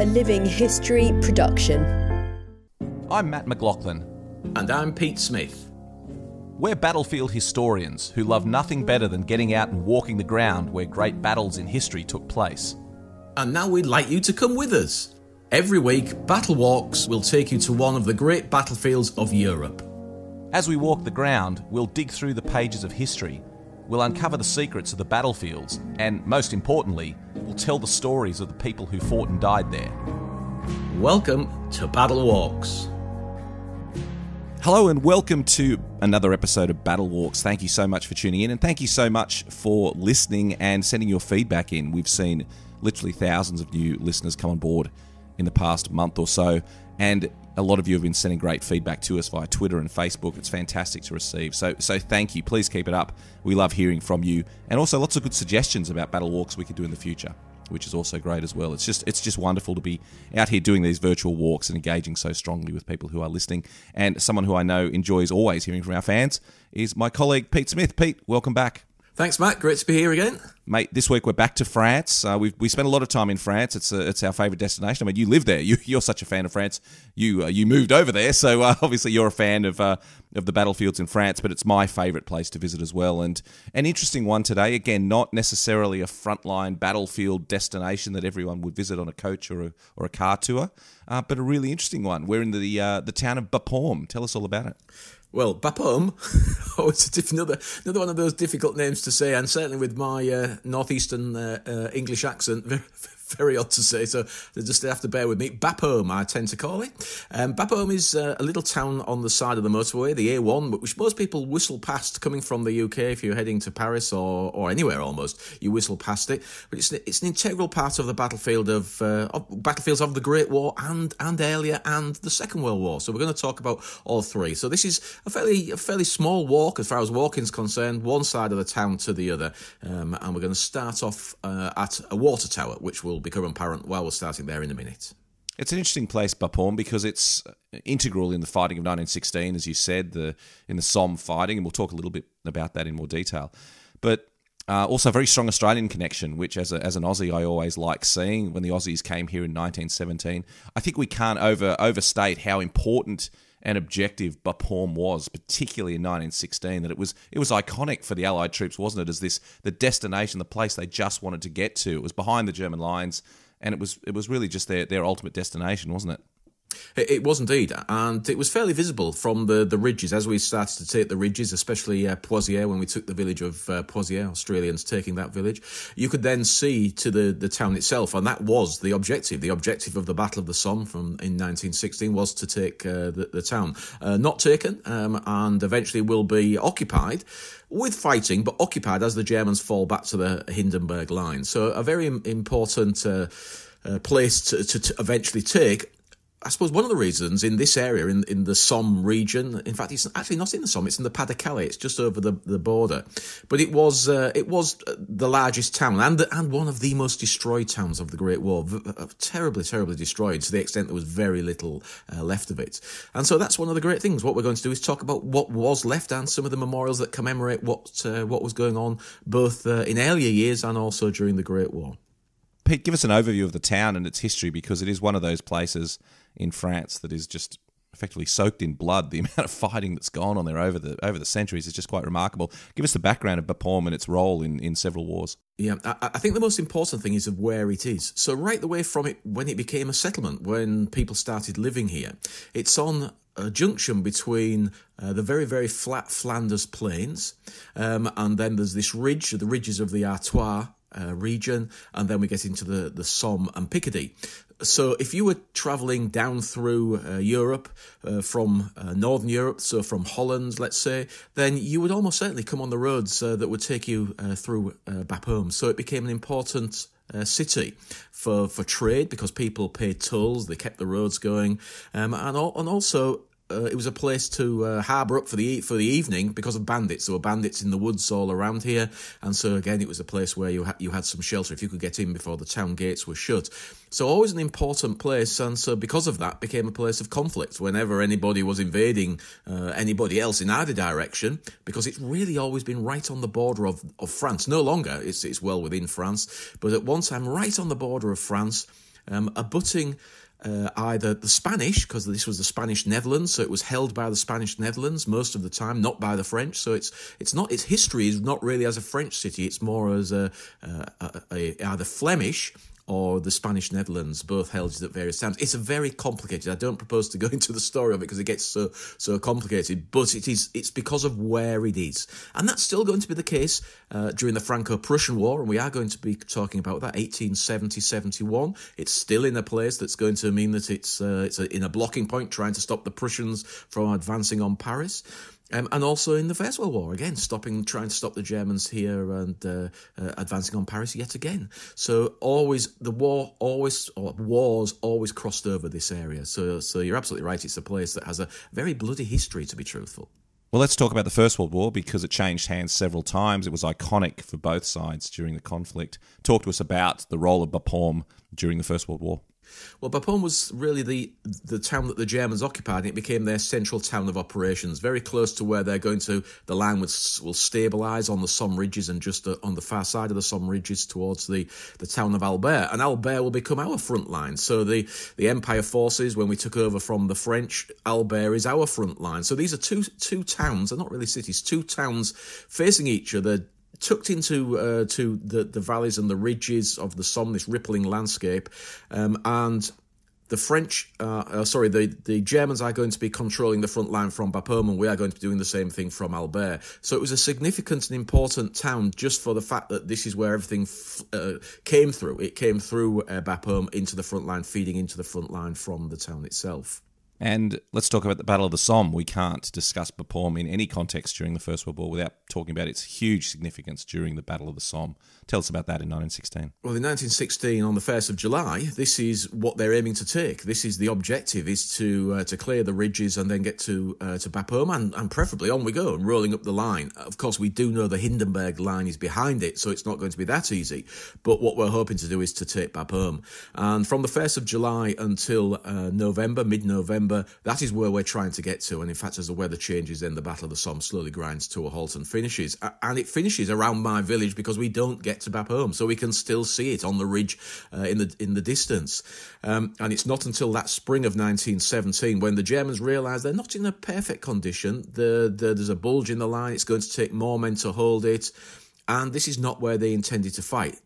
a living history production. I'm Mat McLachlan. And I'm Pete Smith. We're battlefield historians who love nothing better than getting out and walking the ground where great battles in history took place. And now we'd like you to come with us. Every week, Battle Walks will take you to one of the great battlefields of Europe. As we walk the ground, we'll dig through the pages of history. We'll uncover the secrets of the battlefields, and most importantly, we'll tell the stories of the people who fought and died there. Welcome to Battle Walks. Hello and welcome to another episode of Battle Walks. Thank you so much for tuning in and thank you so much for listening and sending your feedback in. We've seen literally thousands of new listeners come on board in the past month or so, and a lot of you have been sending great feedback to us via Twitter and Facebook. It's fantastic to receive. So, so thank you. Please keep it up. We love hearing from you, and also lots of good suggestions about battle walks we could do in the future, which is also great as well. It's just it's just wonderful to be out here doing these virtual walks and engaging so strongly with people who are listening. And someone who I know enjoys always hearing from our fans is my colleague Pete Smith. Pete, welcome back. Thanks, Mat. Great to be here again. Mate, this week we're back to France. Uh, we we spent a lot of time in France. It's a, it's our favourite destination. I mean, you live there. You, are such a fan of France. You uh, you moved over there, so uh, obviously you're a fan of uh, of the battlefields in France. But it's my favourite place to visit as well, and an interesting one today. Again, not necessarily a frontline battlefield destination that everyone would visit on a coach or a, or a car tour, uh, but a really interesting one. We're in the uh, the town of Bapaume. Tell us all about it. Well, Bapaume, oh, it's a another another one of those difficult names to say, and certainly with my uh, northeastern uh, uh, English accent, very, very odd to say, so just have to bear with me. Bapaume, I tend to call it. Um, Bapaume is uh, a little town on the side of the motorway, the A1, which most people whistle past coming from the UK if you're heading to Paris or, or anywhere almost. You whistle past it, but it's it's an integral part of the battlefield of, uh, of battlefields of the Great War and and earlier and the Second World War. So we're going to talk about all three. So this is a fairly a fairly small walk as far as walking's concerned, one side of the town to the other, um, and we're going to start off uh, at a water tower, which will become apparent while we're starting there in a minute. It's an interesting place, Bapaume, because it's integral in the fighting of 1916, as you said, the in the Somme fighting, and we'll talk a little bit about that in more detail. But uh, also, a very strong Australian connection, which as, a, as an Aussie, I always like seeing when the Aussies came here in 1917. I think we can't over overstate how important and objective Bapaume was, particularly in 1916. That it was it was iconic for the Allied troops, wasn't it? As this the destination, the place they just wanted to get to. It was behind the German lines, and it was it was really just their their ultimate destination, wasn't it? It was indeed, and it was fairly visible from the, the ridges as we started to take the ridges, especially uh, when we took the village of uh, Australians taking that village. You could then see to the, the town itself, and that was the objective. The objective of the Battle of the Somme from in 1916 was to take uh, the, the town. Uh, not taken, um, and eventually will be occupied with fighting, but occupied as the Germans fall back to the Hindenburg line. So a very important. Uh, uh, place to, to, to, eventually take. I suppose one of the reasons in this area, in, in the Somme region, in fact, it's actually not in the Somme; it's in the Pas de Calais. It's just over the, the border. But it was uh, it was the largest town and the, and one of the most destroyed towns of the Great War. V- terribly, terribly destroyed to the extent there was very little uh, left of it. And so that's one of the great things. What we're going to do is talk about what was left and some of the memorials that commemorate what uh, what was going on both uh, in earlier years and also during the Great War. Pete, give us an overview of the town and its history because it is one of those places in France that is just effectively soaked in blood. The amount of fighting that's gone on there over the over the centuries is just quite remarkable. Give us the background of Bapaume and its role in, in several wars. Yeah, I, I think the most important thing is of where it is. So right the way from it when it became a settlement, when people started living here, it's on a junction between uh, the very, very flat Flanders plains, um, and then there's this ridge, the ridges of the Artois uh, region, and then we get into the, the Somme and Picardy. So, if you were traveling down through uh, Europe uh, from uh, Northern Europe, so from Holland, let's say, then you would almost certainly come on the roads uh, that would take you uh, through uh, Bapaume. So, it became an important uh, city for, for trade because people paid tolls, they kept the roads going, um, and, and also uh, it was a place to uh, harbour up for the for the evening because of bandits. There were bandits in the woods all around here, and so again, it was a place where you ha- you had some shelter if you could get in before the town gates were shut. So always an important place, and so because of that, became a place of conflict whenever anybody was invading uh, anybody else in either direction, because it's really always been right on the border of, of France. No longer, it's it's well within France, but at one time, right on the border of France um, abutting uh, either the Spanish, because this was the Spanish Netherlands, so it was held by the Spanish Netherlands most of the time, not by the French. So it's it's not its history is not really as a French city; it's more as a, a, a, a either Flemish or the Spanish Netherlands, both held it at various times. It's a very complicated. I don't propose to go into the story of it because it gets so so complicated. But it is it's because of where it is, and that's still going to be the case uh, during the Franco-Prussian War, and we are going to be talking about that 1870-71. It's still in a place that's going to mean that it's uh, it's a, in a blocking point, trying to stop the Prussians from advancing on Paris. Um, and also in the First World War, again, stopping, trying to stop the Germans here and uh, uh, advancing on Paris yet again. So always the war, always or wars always crossed over this area. So so you're absolutely right. It's a place that has a very bloody history, to be truthful. Well, let's talk about the First World War because it changed hands several times. It was iconic for both sides during the conflict. Talk to us about the role of Bapaume during the First World War. Well, Bapaume was really the the town that the Germans occupied, and it became their central town of operations, very close to where they're going to. The line will, will stabilise on the Somme ridges and just uh, on the far side of the Somme ridges towards the, the town of Albert. And Albert will become our front line. So the, the Empire forces, when we took over from the French, Albert is our front line. So these are two two towns, they're not really cities, two towns facing each other, tucked into uh, to the, the valleys and the ridges of the Somme, this rippling landscape, um, and the French, uh, uh, sorry, the, the Germans are going to be controlling the front line from Bapaume, and we are going to be doing the same thing from Albert. So it was a significant and important town just for the fact that this is where everything f- uh, came through. It came through uh, Bapaume into the front line, feeding into the front line from the town itself. And let's talk about the Battle of the Somme. We can't discuss Bapaume in any context during the First World War without talking about its huge significance during the Battle of the Somme. Tell us about that in 1916. Well, in 1916, on the 1st of July, this is what they're aiming to take. This is the objective, is to uh, to clear the ridges and then get to uh, to Bapaume, and, and preferably on we go, and rolling up the line. Of course, we do know the Hindenburg line is behind it, so it's not going to be that easy. But what we're hoping to do is to take Bapaume. And from the 1st of July until uh, November, mid-November, that is where we're trying to get to. And in fact, as the weather changes, then the Battle of the Somme slowly grinds to a halt and finishes. And it finishes around my village because we don't get to Bapaume, so we can still see it on the ridge uh, in the in the distance. Um, and it's not until that spring of 1917 when the Germans realise they're not in a perfect condition. The, the, there's a bulge in the line. It's going to take more men to hold it, and this is not where they intended to fight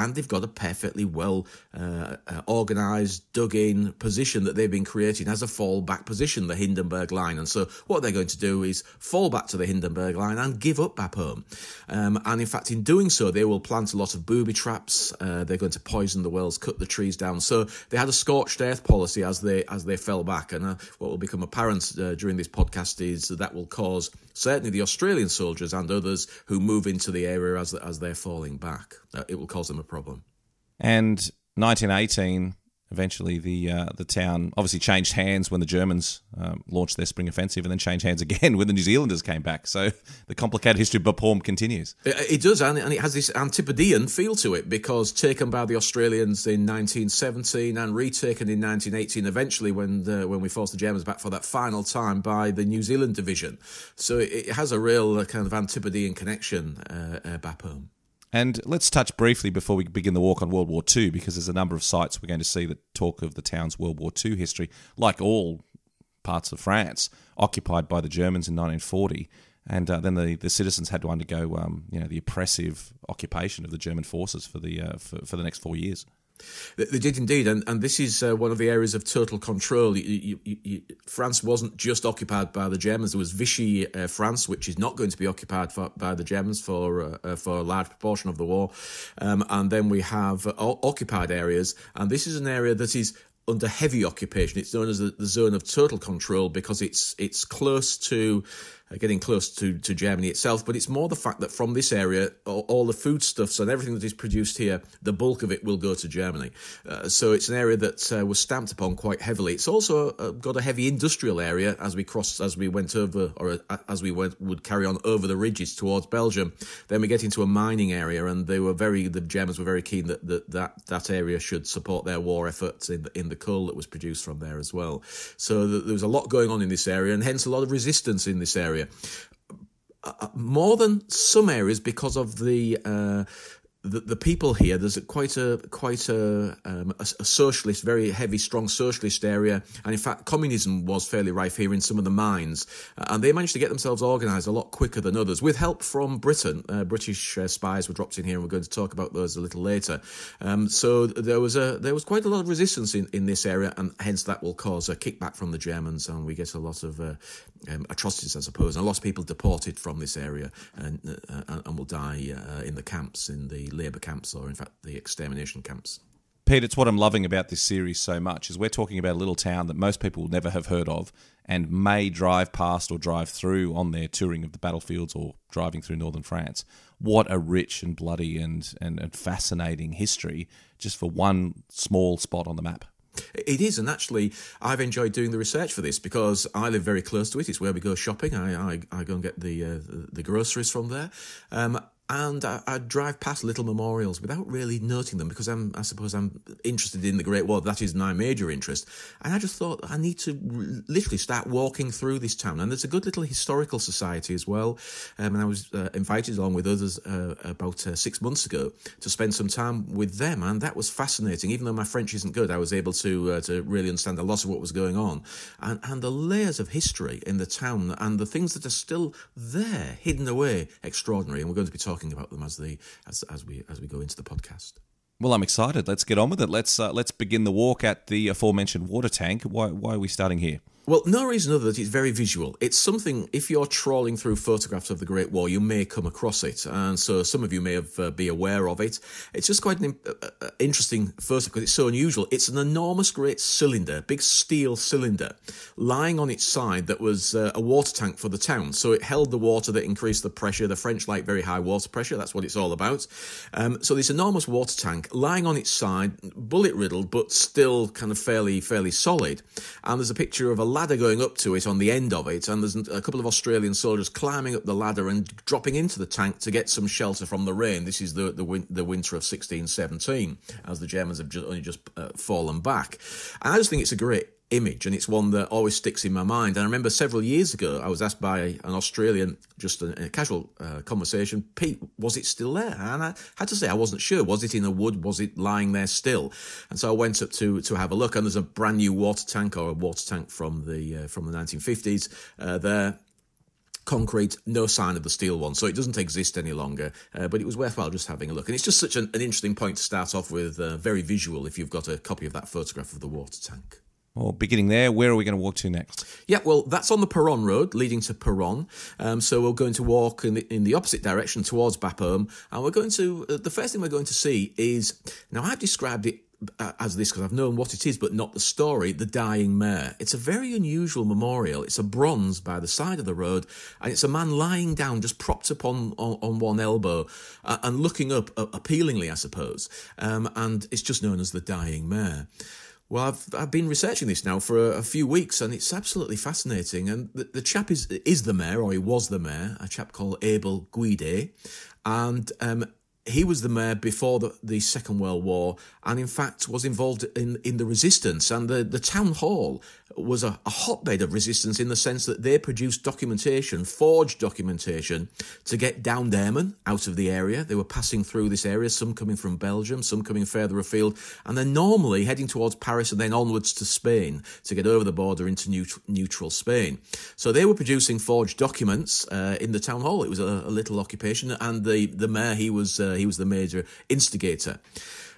and they've got a perfectly well uh, uh, organised, dug in position that they've been creating as a fallback position, the Hindenburg line. And so, what they're going to do is fall back to the Hindenburg line and give up Bapaume. Um, and in fact, in doing so, they will plant a lot of booby traps. Uh, they're going to poison the wells, cut the trees down. So, they had a scorched earth policy as they as they fell back. And uh, what will become apparent uh, during this podcast is that that will cause certainly the Australian soldiers and others who move into the area as as they're falling back. Uh, it will cause them a problem. And 1918, eventually the uh, the town obviously changed hands when the Germans um, launched their spring offensive, and then changed hands again when the New Zealanders came back. So the complicated history of Bapaume continues. It, it does, and, and it has this Antipodean feel to it because taken by the Australians in 1917 and retaken in 1918, eventually when the, when we forced the Germans back for that final time by the New Zealand division. So it, it has a real uh, kind of Antipodean connection, uh, uh, Bapaume. And let's touch briefly before we begin the walk on World War II, because there's a number of sites we're going to see that talk of the town's World War II history, like all parts of France, occupied by the Germans in 1940. And uh, then the, the citizens had to undergo, um, you know, the oppressive occupation of the German forces for the uh, for, for the next four years. They did indeed, and and this is uh, one of the areas of total control. You, you, you, France wasn't just occupied by the Germans. There was Vichy uh, France, which is not going to be occupied for, by the Germans for uh, uh for a large proportion of the war, um, and then we have uh, occupied areas, and this is an area that is under heavy occupation. It's known as the, the zone of total control because it's it's close to getting close to, to Germany itself, but it's more the fact that from this area, all, all, the foodstuffs and everything that is produced here, the bulk of it will go to Germany. Uh, so it's an area that uh, was stamped upon quite heavily. It's also uh, got a heavy industrial area as we crossed, as we went over, or uh, as we went, would carry on over the ridges towards Belgium. Then we get into a mining area, and they were very, the Germans were very keen that that, that, that area should support their war efforts in the, in the coal that was produced from there as well. So there was a lot going on in this area, and hence a lot of resistance in this area area. Uh, uh, more than some areas because of the uh, the, the people here, there's a, quite a quite a, um, a, a socialist, very heavy, strong socialist area, and in fact, communism was fairly rife here in some of the mines, uh, and they managed to get themselves organised a lot quicker than others, with help from Britain. Uh, British uh, spies were dropped in here, and we're going to talk about those a little later. Um, so there was a there was quite a lot of resistance in, in this area, and hence that will cause a kickback from the Germans, and we get a lot of uh, um, atrocities, I suppose, and a lot of people deported from this area, and uh, and will die uh, in the camps in the labour camps or, in fact, the extermination camps. Pete, it's what I'm loving about this series so much is we're talking about a little town that most people will never have heard of and may drive past or drive through on their touring of the battlefields or driving through northern France. What a rich and bloody and, and, and fascinating history just for one small spot on the map. It is, and actually, I've enjoyed doing the research for this because I live very close to it. It's where we go shopping. I I, I go and get the uh, the groceries from there. Um, and I, I, drive past little memorials without really noting them because I'm, I suppose I'm interested in the Great War. That is my major interest. And I just thought I need to literally start walking through this town. And there's a good little historical society as well. Um, and I was uh, invited along with others uh, about uh, six months ago to spend some time with them. And that was fascinating. Even though my French isn't good, I was able to uh, to really understand a lot of what was going on. And, and the layers of history in the town and the things that are still there, hidden away, extraordinary. And we're going to be talking talking about them as the as as we as we go into the podcast. Well, I'm excited. Let's get on with it. Let's uh, let's begin the walk at the aforementioned water tank. Why why are we starting here? Well, no reason other than it's very visual. It's something, if you're trawling through photographs of the Great War, you may come across it. And so some of you may have uh, be aware of it. It's just quite an uh, uh, interesting photo because it's so unusual. It's an enormous great cylinder, big steel cylinder, lying on its side that was uh, a water tank for the town. So it held the water that increased the pressure. The French like very high water pressure. That's what it's all about. Um, so this enormous water tank lying on its side, bullet riddled, but still kind of fairly, fairly solid. And there's a picture of a ladder going up to it on the end of it, and there's a couple of Australian soldiers climbing up the ladder and dropping into the tank to get some shelter from the rain. This is the the, win- the winter of 1617, as the Germans have just, only just uh, fallen back. And I just think it's a great image and it's one that always sticks in my mind and i remember several years ago i was asked by an australian just in a casual uh, conversation pete was it still there and i had to say i wasn't sure was it in a wood was it lying there still and so i went up to to have a look and there's a brand new water tank or a water tank from the uh, from the 1950s uh, there concrete, no sign of the steel one, so it doesn't exist any longer. Uh, but it was worthwhile just having a look, and it's just such an, an interesting point to start off with. Uh, very visual if you've got a copy of that photograph of the water tank. Well, beginning there, where are we going to walk to next? Yeah, well, that's on the Peronne Road leading to Peronne. Um, so we're going to walk in the, in the opposite direction towards Bapaume. And we're going to, uh, the first thing we're going to see is, now I've described it uh, as this because I've known what it is, but not the story, The Dying Mayor. It's a very unusual memorial. It's a bronze by the side of the road, and it's a man lying down, just propped up on, on, on one elbow uh, and looking up uh, appealingly, I suppose. Um, and it's just known as The Dying Mayor. Well, I've I've been researching this now for a, a few weeks, and it's absolutely fascinating. And the, the, chap is is the mayor, or he was the mayor, a chap called Abel Guidet, and um, he was the mayor before the, the Second World War and, in fact, was involved in, in the resistance. And the, the town hall was a, a, hotbed of resistance in the sense that they produced documentation, forged documentation, to get down airmen out of the area. They were passing through this area, some coming from Belgium, some coming further afield, and then normally heading towards Paris and then onwards to Spain to get over the border into neutral, neutral Spain. So they were producing forged documents uh, in the town hall. It was a, a, little occupation, and the, the mayor, he was, uh, he was the major instigator.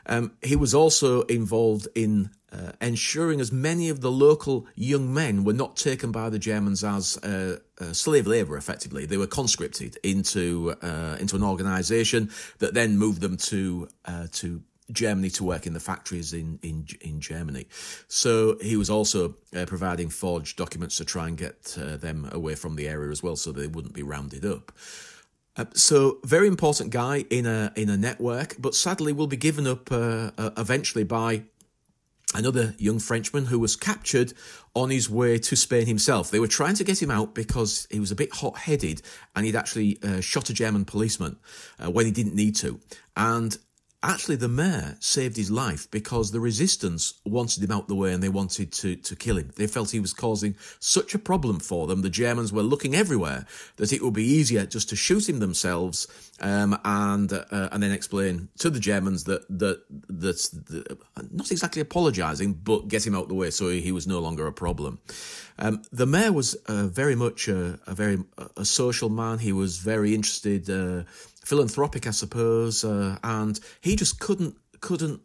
Um, he was also involved in uh, ensuring as many of the local young men were not taken by the Germans as uh, uh, slave labour. Effectively, they were conscripted into uh, into an organisation that then moved them to uh, to Germany to work in the factories in in, in Germany. So he was also uh, providing forged documents to try and get them away from the area as well, so they wouldn't be rounded up. Uh, so very important guy in a in a network, but sadly will be given up uh, uh, eventually by another young Frenchman who was captured on his way to Spain himself. They were trying to get him out because he was a bit hot headed and he'd actually uh, shot a German policeman uh, when he didn't need to. And actually the mayor saved his life because the resistance wanted him out the way and they wanted to, to kill him. They felt he was causing such a problem for them. The Germans were looking everywhere that it would be easier just to shoot him themselves um, and uh, and then explain to the Germans that that that's not exactly apologising, but get him out the way so he, he was no longer a problem. Um, the mayor was uh, very much a, a very a social man. He was very interested. Uh, philanthropic, I suppose, uh, and he just couldn't couldn't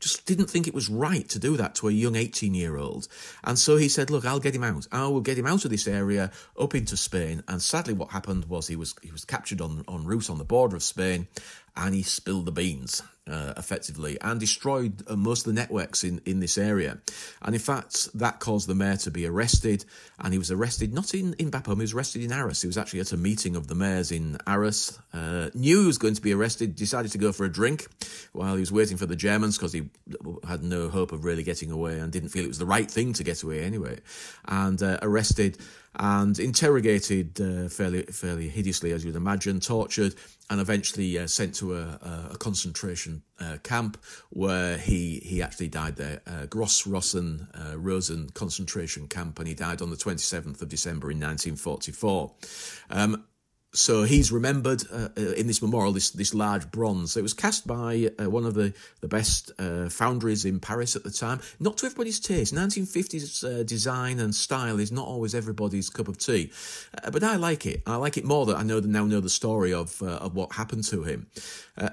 just didn't think it was right to do that to a young 18 year old. And so he said, look, I'll get him out. I will get him out of this area up into Spain. And sadly, what happened was he was, he was captured on, en route on the border of Spain and he spilled the beans uh, effectively and destroyed uh, most of the networks in, in this area. And in fact, that caused the mayor to be arrested. And he was arrested not in, in Bapaume, he was arrested in Arras. He was actually at a meeting of the mayors in Arras, uh, knew he was going to be arrested, decided to go for a drink while he was waiting for the Germans because he had no hope of really getting away and didn't feel it was the right thing to get away anyway. And uh, arrested and interrogated uh, fairly fairly hideously, as you'd imagine, tortured, and eventually uh, sent to a, a concentration uh, camp where he he actually died there, uh, Gross Rosen uh, Rosen concentration camp, and he died on the 27th of December in 1944. Um, so he's remembered uh, uh, in this memorial, this this large bronze. It was cast by uh, one of the the best uh, foundries in Paris at the time. Not to everybody's taste. 1950s uh, design and style is not always everybody's cup of tea, uh, but I like it. I like it more that I know now know the story of of what happened to him.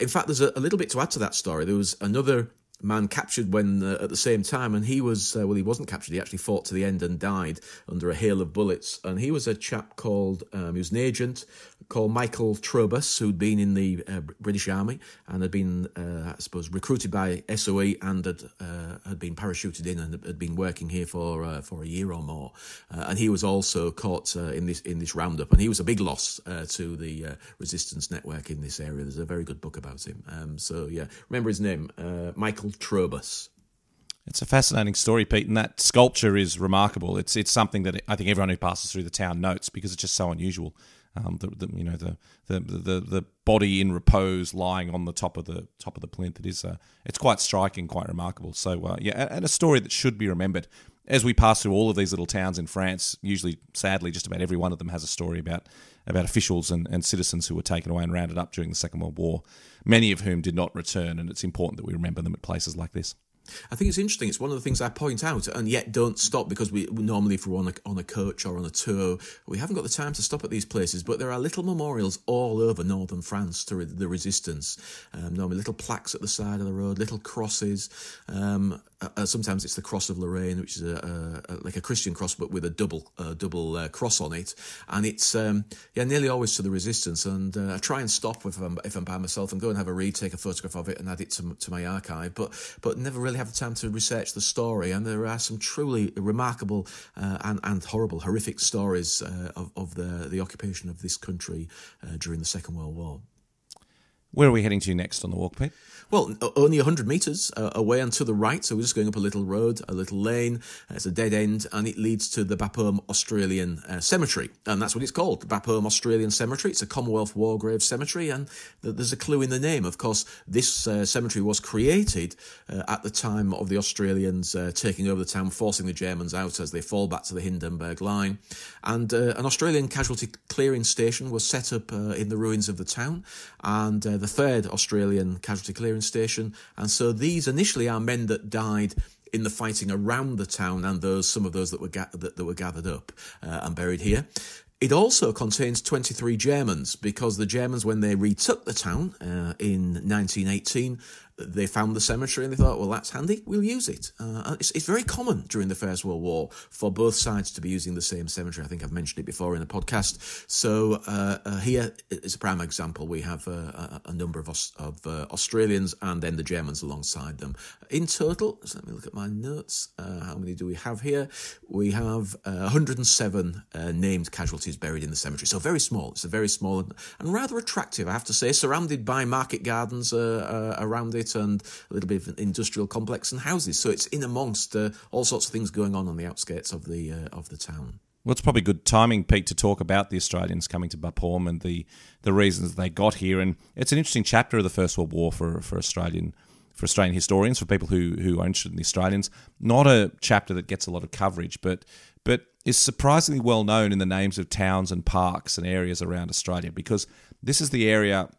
in fact, there's a, a, little bit to add to that story. There was another man captured when uh, at the same time, and he was uh, well, he wasn't captured. He actually fought to the end and died under a hail of bullets. And he was a chap called um, he was an agent called Michael Trotobas, who'd been in the uh, British Army and had been, uh, I suppose, recruited by SOE and had uh, had been parachuted in and had been working here for uh, for a year or more. and he was also caught in this in this roundup, and he was a big loss to the resistance network in this area. There's a very good book about him. Um, so yeah, remember his name, Michael Trotobas. It's a fascinating story, Pete, and that sculpture is remarkable. It's it's something that I think everyone who passes through the town notes because it's just so unusual. Um, the, the, you know the, the the the body in repose lying on the top of the top of the plinth. It is uh, it's quite striking, quite remarkable. So uh, yeah, and a story that should be remembered as we pass through all of these little towns in France. Usually, sadly, just about every one of them has a story about about officials and, and citizens who were taken away and rounded up during the Second World War, many of whom did not return. And it's important that we remember them at places like this. I think it's interesting. It's one of the things I point out, and yet don't stop because we normally, if we're on a, on a coach or on a tour, we haven't got the time to stop at these places. But there are little memorials all over northern France to the resistance. Um, normally, little plaques at the side of the road, little crosses. Um, uh, sometimes it's the cross of Lorraine, which is a, a, like a Christian cross, but with a double uh, double uh, cross on it, and it's um, yeah nearly always to the resistance. And uh, I try and stop if I'm if I'm by myself and go and have a read, take a photograph of it, and add it to to my archive. But but never really have the time to research the story. And there are some truly remarkable uh, and and horrible, horrific stories uh, of of the the occupation of this country during the Second World War. Where are we heading to next on the walk, Pete? Well, only 100 metres uh, away and to the right. So we're just going up a little road, a little lane. It's a dead end and it leads to the Bapaume Australian uh, Cemetery. And that's what it's called, the Bapaume Australian Cemetery. It's a Commonwealth War Grave Cemetery. And there's a clue in the name. Of course, this uh, cemetery was created uh, at the time of the Australians uh, taking over the town, forcing the Germans out as they fall back to the Hindenburg Line. And uh, an Australian casualty clearing station was set up in the ruins of the town. And the third Australian casualty clearing station. And so these initially are men that died in the fighting around the town and those some of those that were that, that, were gathered up uh, and buried here. It also contains 23 Germans because the Germans, when they retook the town uh, in 1918, they found the cemetery and they thought, well, that's handy, we'll use it. Uh, it's, it's, very common during the First World War for both sides to be using the same cemetery. I think I've mentioned it before in the podcast. So uh, uh, here is a prime example. We have uh, a, number of, of uh, Australians and then the Germans alongside them. In total, so let me look at my notes. Uh, how many do we have here? We have 107 named casualties buried in the cemetery. So very small. It's a very small and rather attractive, I have to say, surrounded by market gardens around it and a little bit of an industrial complex and houses. So it's in amongst uh, all sorts of things going on on the outskirts of the uh, of the town. Well, it's probably good timing, Pete, to talk about the Australians coming to Bapaume and the, the reasons they got here. And it's an interesting chapter of the First World War for, for Australian for Australian historians, for people who, who are interested in the Australians. Not a chapter that gets a lot of coverage, but but is surprisingly well known in the names of towns and parks and areas around Australia because this is the area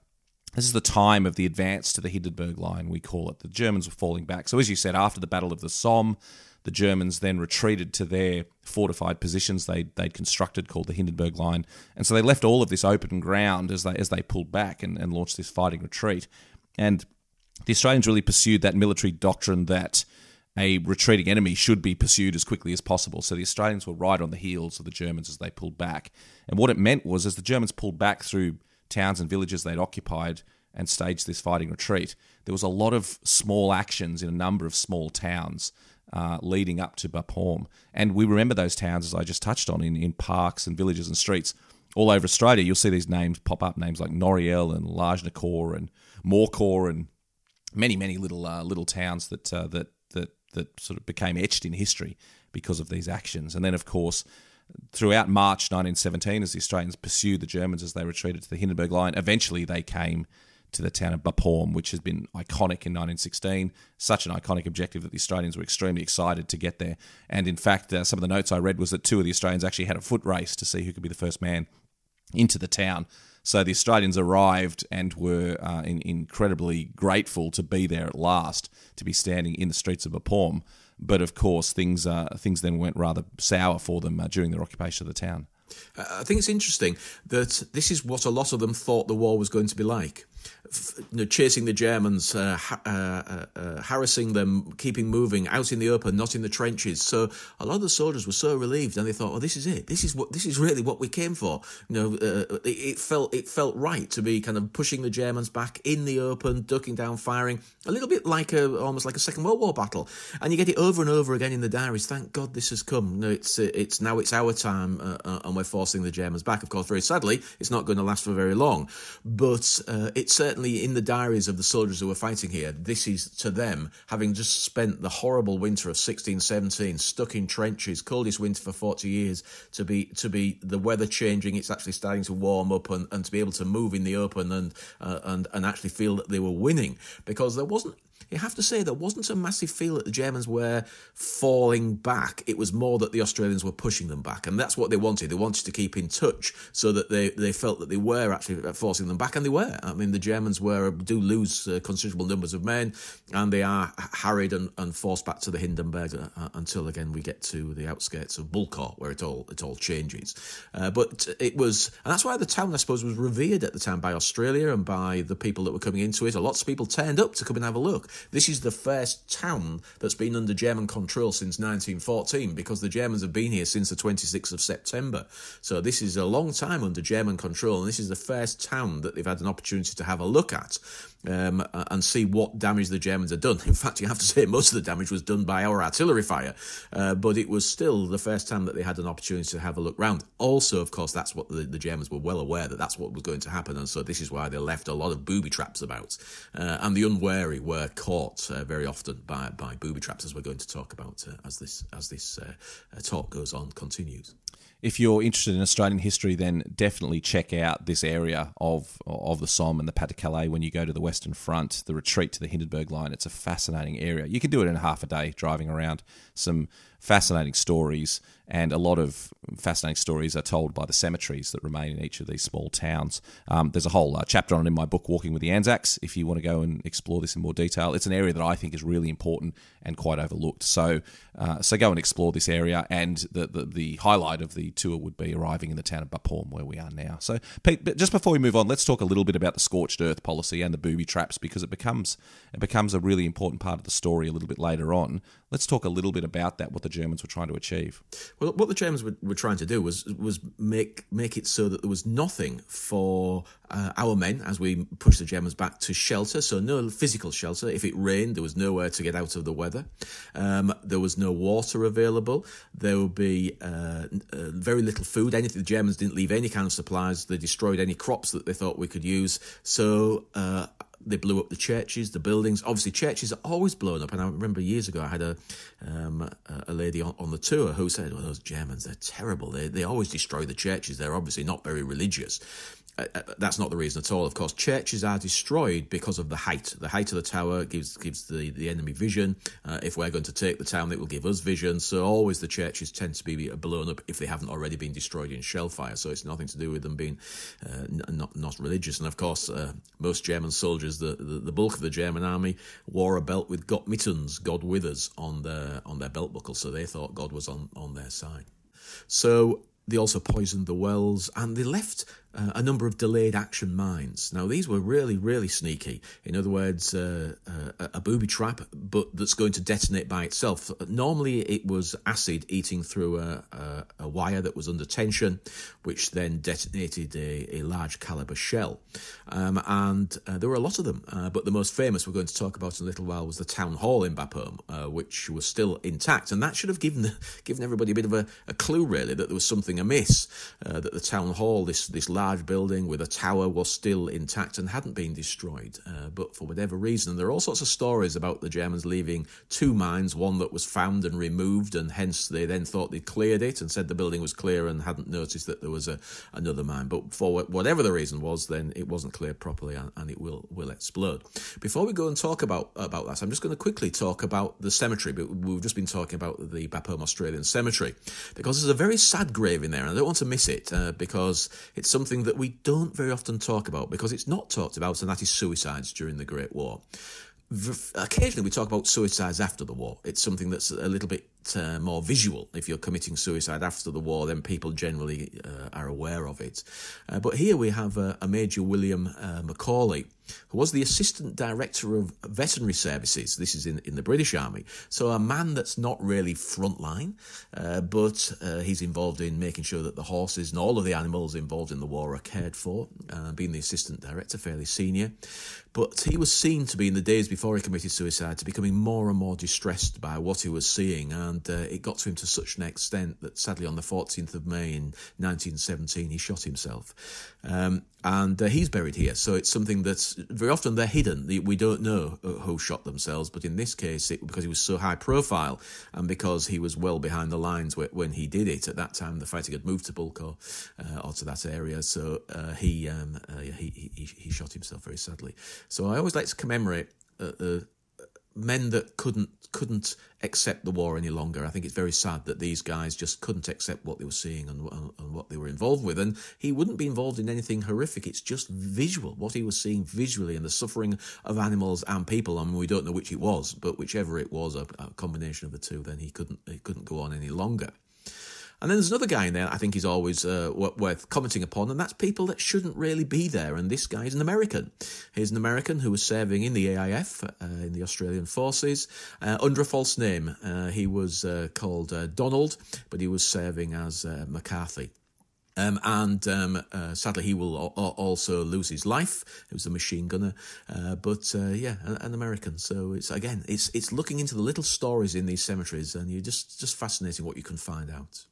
this is the time of the advance to the Hindenburg Line, we call it. The Germans were falling back. So, as you said, after the Battle of the Somme, the Germans then retreated to their fortified positions they, they'd constructed called the Hindenburg Line. And so they left all of this open ground as they, as they pulled back and, and launched this fighting retreat. And the Australians really pursued that military doctrine that a retreating enemy should be pursued as quickly as possible. So the Australians were right on the heels of the Germans as they pulled back. And what it meant was, as the Germans pulled back through towns and villages they'd occupied and staged this fighting retreat, there was a lot of small actions in a number of small towns uh, leading up to Bapaume. And we remember those towns, as I just touched on, in, in parks and villages and streets all over Australia. You'll see these names pop up, names like Noreuil and Lagnicourt and Morcourt and many, many little uh, little towns that uh, that that that sort of became etched in history because of these actions. And then, of course, throughout March 1917, as the Australians pursued the Germans as they retreated to the Hindenburg Line, eventually they came to the town of Bapaume, which has been iconic in 1916. Such an iconic objective that the Australians were extremely excited to get there. And in fact, uh, some of the notes I read was that two of the Australians actually had a foot race to see who could be the first man into the town. So the Australians arrived and were uh, in, incredibly grateful to be there at last, to be standing in the streets of Bapaume. But of course, things uh, things then went rather sour for them uh, during their occupation of the town. I think it's interesting that this is what a lot of them thought the war was going to be like you know, chasing the Germans, uh, uh, uh, uh, harassing them, keeping moving out in the open, not in the trenches. So a lot of the soldiers were so relieved, and they thought, "Oh, this is it. This is what. This is really what we came for." You know, uh, it, it, felt it felt right to be kind of pushing the Germans back in the open, ducking down, firing, a little bit like a almost like a Second World War battle. And you get it over and over again in the diaries. Thank God this has come. You know, it's uh, it's now it's our time, and we're forcing the Germans back. Of course, very sadly, it's not going to last for very long, but it's certainly in the diaries of the soldiers who were fighting here, this is to them, having just spent the horrible winter of 1617, stuck in trenches, coldest winter for 40 years, to be to be the weather changing, it's actually starting to warm up, and, and to be able to move in the open and uh, and and actually feel that they were winning. Because there wasn't you have to say there wasn't a massive feel that the Germans were falling back. It was more that the Australians were pushing them back, and that's what they wanted. They wanted to keep in touch so that they, they felt that they were actually forcing them back, and they were. I mean, the Germans were do lose uh, considerable numbers of men, and they are harried and, and forced back to the Hindenburg uh, until again we get to the outskirts of Bullecourt, where it all it all changes. Uh, but it was, and that's why the town, I suppose, was revered at the time by Australia and by the people that were coming into it. A lots of people turned up to come and have a look. This is the first town that's been under German control since 1914 because the Germans have been here since the 26th of September. So this is a long time under German control, and this is the first town that they've had an opportunity to have a look at um, and see what damage the Germans had done. In fact, you have to say most of the damage was done by our artillery fire, uh, but it was still the first time that they had an opportunity to have a look round. Also, of course, that's what the, the Germans were well aware that that's what was going to happen, and so this is why they left a lot of booby traps about, uh, and the unwary were caught uh, very often by by booby traps, as we're going to talk about uh, as this as this uh, talk goes on continues if you're interested in Australian history, then definitely check out this area of of the Somme and the Pas de Calais when you go to the Western Front, the retreat to the Hindenburg Line. It's a fascinating area. You can do it in half a day driving around. Some fascinating stories, and a lot of fascinating stories are told by the cemeteries that remain in each of these small towns. Um, there's a whole uh, chapter on it in my book, Walking with the Anzacs, if you want to go and explore this in more detail. It's an area that I think is really important and quite overlooked. So, uh, so go and explore this area. And the, the, the highlight of the tour would be arriving in the town of Bapaume, where we are now. So, Pete, just before we move on, let's talk a little bit about the scorched earth policy and the booby traps because it becomes it becomes a really important part of the story a little bit later on. Let's talk a little bit about that, what the Germans were trying to achieve. Well, what the Germans were, were trying to do was was make make it so that there was nothing for uh, our men as we pushed the Germans back to shelter. So no physical shelter. If it rained, there was nowhere to get out of the weather. Um, there was no water available. There would be uh, uh, very little food. Anything the Germans didn't leave any kind of supplies. They destroyed any crops that they thought we could use. So uh, they blew up the churches, the buildings. Obviously, churches are always blown up. And I remember years ago, I had a um, a lady on, on the tour who said, "Well, those Germans, they're terrible. They they always destroy the churches. They're obviously not very religious." Uh, uh, that's not the reason at all. Of course, churches are destroyed because of the height. The height of the tower gives gives the, the enemy vision. Uh, if we're going to take the town, it will give us vision. So always the churches tend to be blown up if they haven't already been destroyed in shell fire. So it's nothing to do with them being uh, not not religious. And of course, uh, most German soldiers, the, the, the bulk of the German army, wore a belt with Gott mit uns, God with us, on their on their belt buckle. So they thought God was on on their side. So they also poisoned the wells and they left uh, a number of delayed action mines. Now, these were really, really sneaky. In other words, uh, uh, a booby trap, but that's going to detonate by itself. Normally, it was acid eating through a, a, a wire that was under tension, which then detonated a, a large caliber shell. Um, and uh, there were a lot of them, uh, but the most famous we're going to talk about in a little while was the town hall in Bapaume, uh, which was still intact. And that should have given given everybody a bit of a, a clue, really, that there was something amiss. that the town hall, this this large building with a tower was still intact and hadn't been destroyed. Uh, but for whatever reason, there are all sorts of stories about the Germans leaving two mines, one that was found and removed, and hence they then thought they'd cleared it and said the building was clear and hadn't noticed that there was a, another mine. But for whatever the reason was, then it wasn't cleared properly and, and it will, will explode. Before we go and talk about, about that, I'm just going to quickly talk about the cemetery. But we've just been talking about the Bapaume Australian Cemetery because there's a very sad grave in there, and I don't want to miss it uh, because it's something that we don't very often talk about because it's not talked about, and that is suicides during the Great War. Occasionally, we talk about suicides after the war. It's something that's a little bit uh, more visual. If you're committing suicide after the war, then people generally uh, are aware of it. Uh, but here we have a Major William uh, Macaulay who was the Assistant Director of Veterinary Services. This is in, in the British Army. So a man that's not really frontline, uh, but uh, he's involved in making sure that the horses and all of the animals involved in the war are cared for, uh, being the Assistant Director, fairly senior. But he was seen to be, in the days before he committed suicide, to becoming more and more distressed by what he was seeing. And uh, it got to him to such an extent that sadly on the 14th of May in 1917, he shot himself. Um, and uh, he's buried here. So it's something that's very often they're hidden. We don't know uh, who shot themselves, but in this case, it, because he was so high profile and because he was well behind the lines when he did it, at that time the fighting had moved to Bullecourt uh, or to that area, so uh, he, um, uh, he, he he shot himself very sadly. So I always like to commemorate uh, men that couldn't couldn't accept the war any longer. I think it's very sad that these guys just couldn't accept what they were seeing and, and, what they were involved with. And he wouldn't be involved in anything horrific. It's just visual, what he was seeing visually and the suffering of animals and people. I mean, we don't know which it was, but whichever it was, a, a combination of the two, then he couldn't he couldn't go on any longer. And then there's another guy in there I think is always uh, worth commenting upon, and that's people that shouldn't really be there. And this guy is an American. He's an American who was serving in the AIF, uh, in the Australian Forces, uh, under a false name. Uh, he was uh, called uh, Donald, but he was serving as McCarthy. Um, and um, uh, sadly, he will also lose his life. He was a machine gunner, uh, but uh, yeah, an, an, American. So it's again, it's it's looking into the little stories in these cemeteries, and you're just just fascinating what you can find out.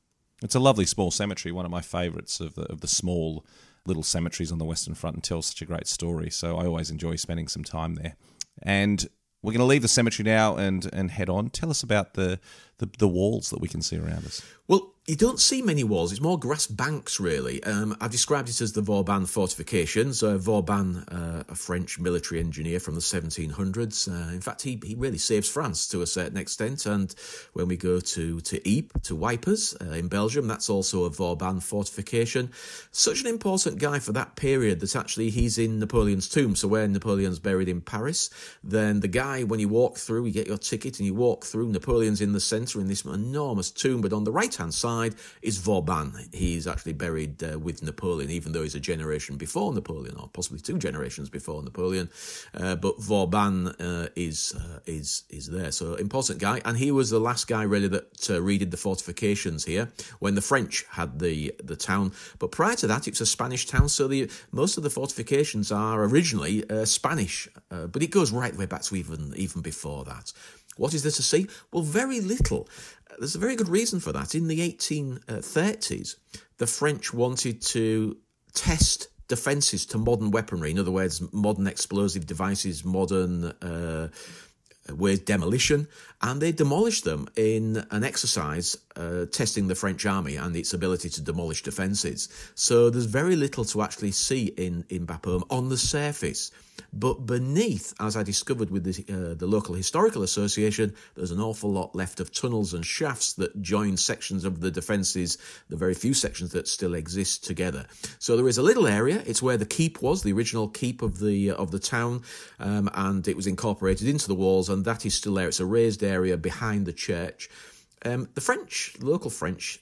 It's a lovely small cemetery, one of my favourites of the, of the small little cemeteries on the Western Front and tells such a great story. So I always enjoy spending some time there. And we're going to leave the cemetery now and, and head on. Tell us about the, the, the walls that we can see around us. Well, you don't see many walls. It's more grass banks, really. Um, I've described it as the Vauban fortifications. Uh, Vauban, uh, a French military engineer from the 1700s. Uh, in fact, he, he really saves France to a certain extent. And when we go to, to Ypres, to Wipers uh, in Belgium, that's also a Vauban fortification. Such an important guy for that period that actually he's in Napoleon's tomb. So where Napoleon's buried in Paris, then the guy, when you walk through, you get your ticket and you walk through, Napoleon's in the centre in this enormous tomb. But on the right hand side, side is Vauban. He's actually buried uh, with Napoleon, even though he's a generation before Napoleon, or possibly two generations before Napoleon. Uh, but Vauban uh, is uh, is is there. So important guy, and he was the last guy really that uh, raided the fortifications here when the French had the the town. But prior to that, it was a Spanish town, so the most of the fortifications are originally Spanish. but it goes right the way back to even even before that. What is there to see? Well, very little. There's a very good reason for that. In the 1830s, the French wanted to test defences to modern weaponry. In other words, modern explosive devices, modern uh, with demolition, and they demolished them in an exercise uh, testing the French army and its ability to demolish defences. So there's very little to actually see in, in Bapaume on the surface. But beneath, as I discovered with the, uh, the local historical association, there's an awful lot left of tunnels and shafts that join sections of the defences, the very few sections that still exist together. So there is a little area. It's where the keep was, the original keep of the uh, of the town, um, and it was incorporated into the walls, and that is still there. It's a raised area behind the church. Um, the French, local French,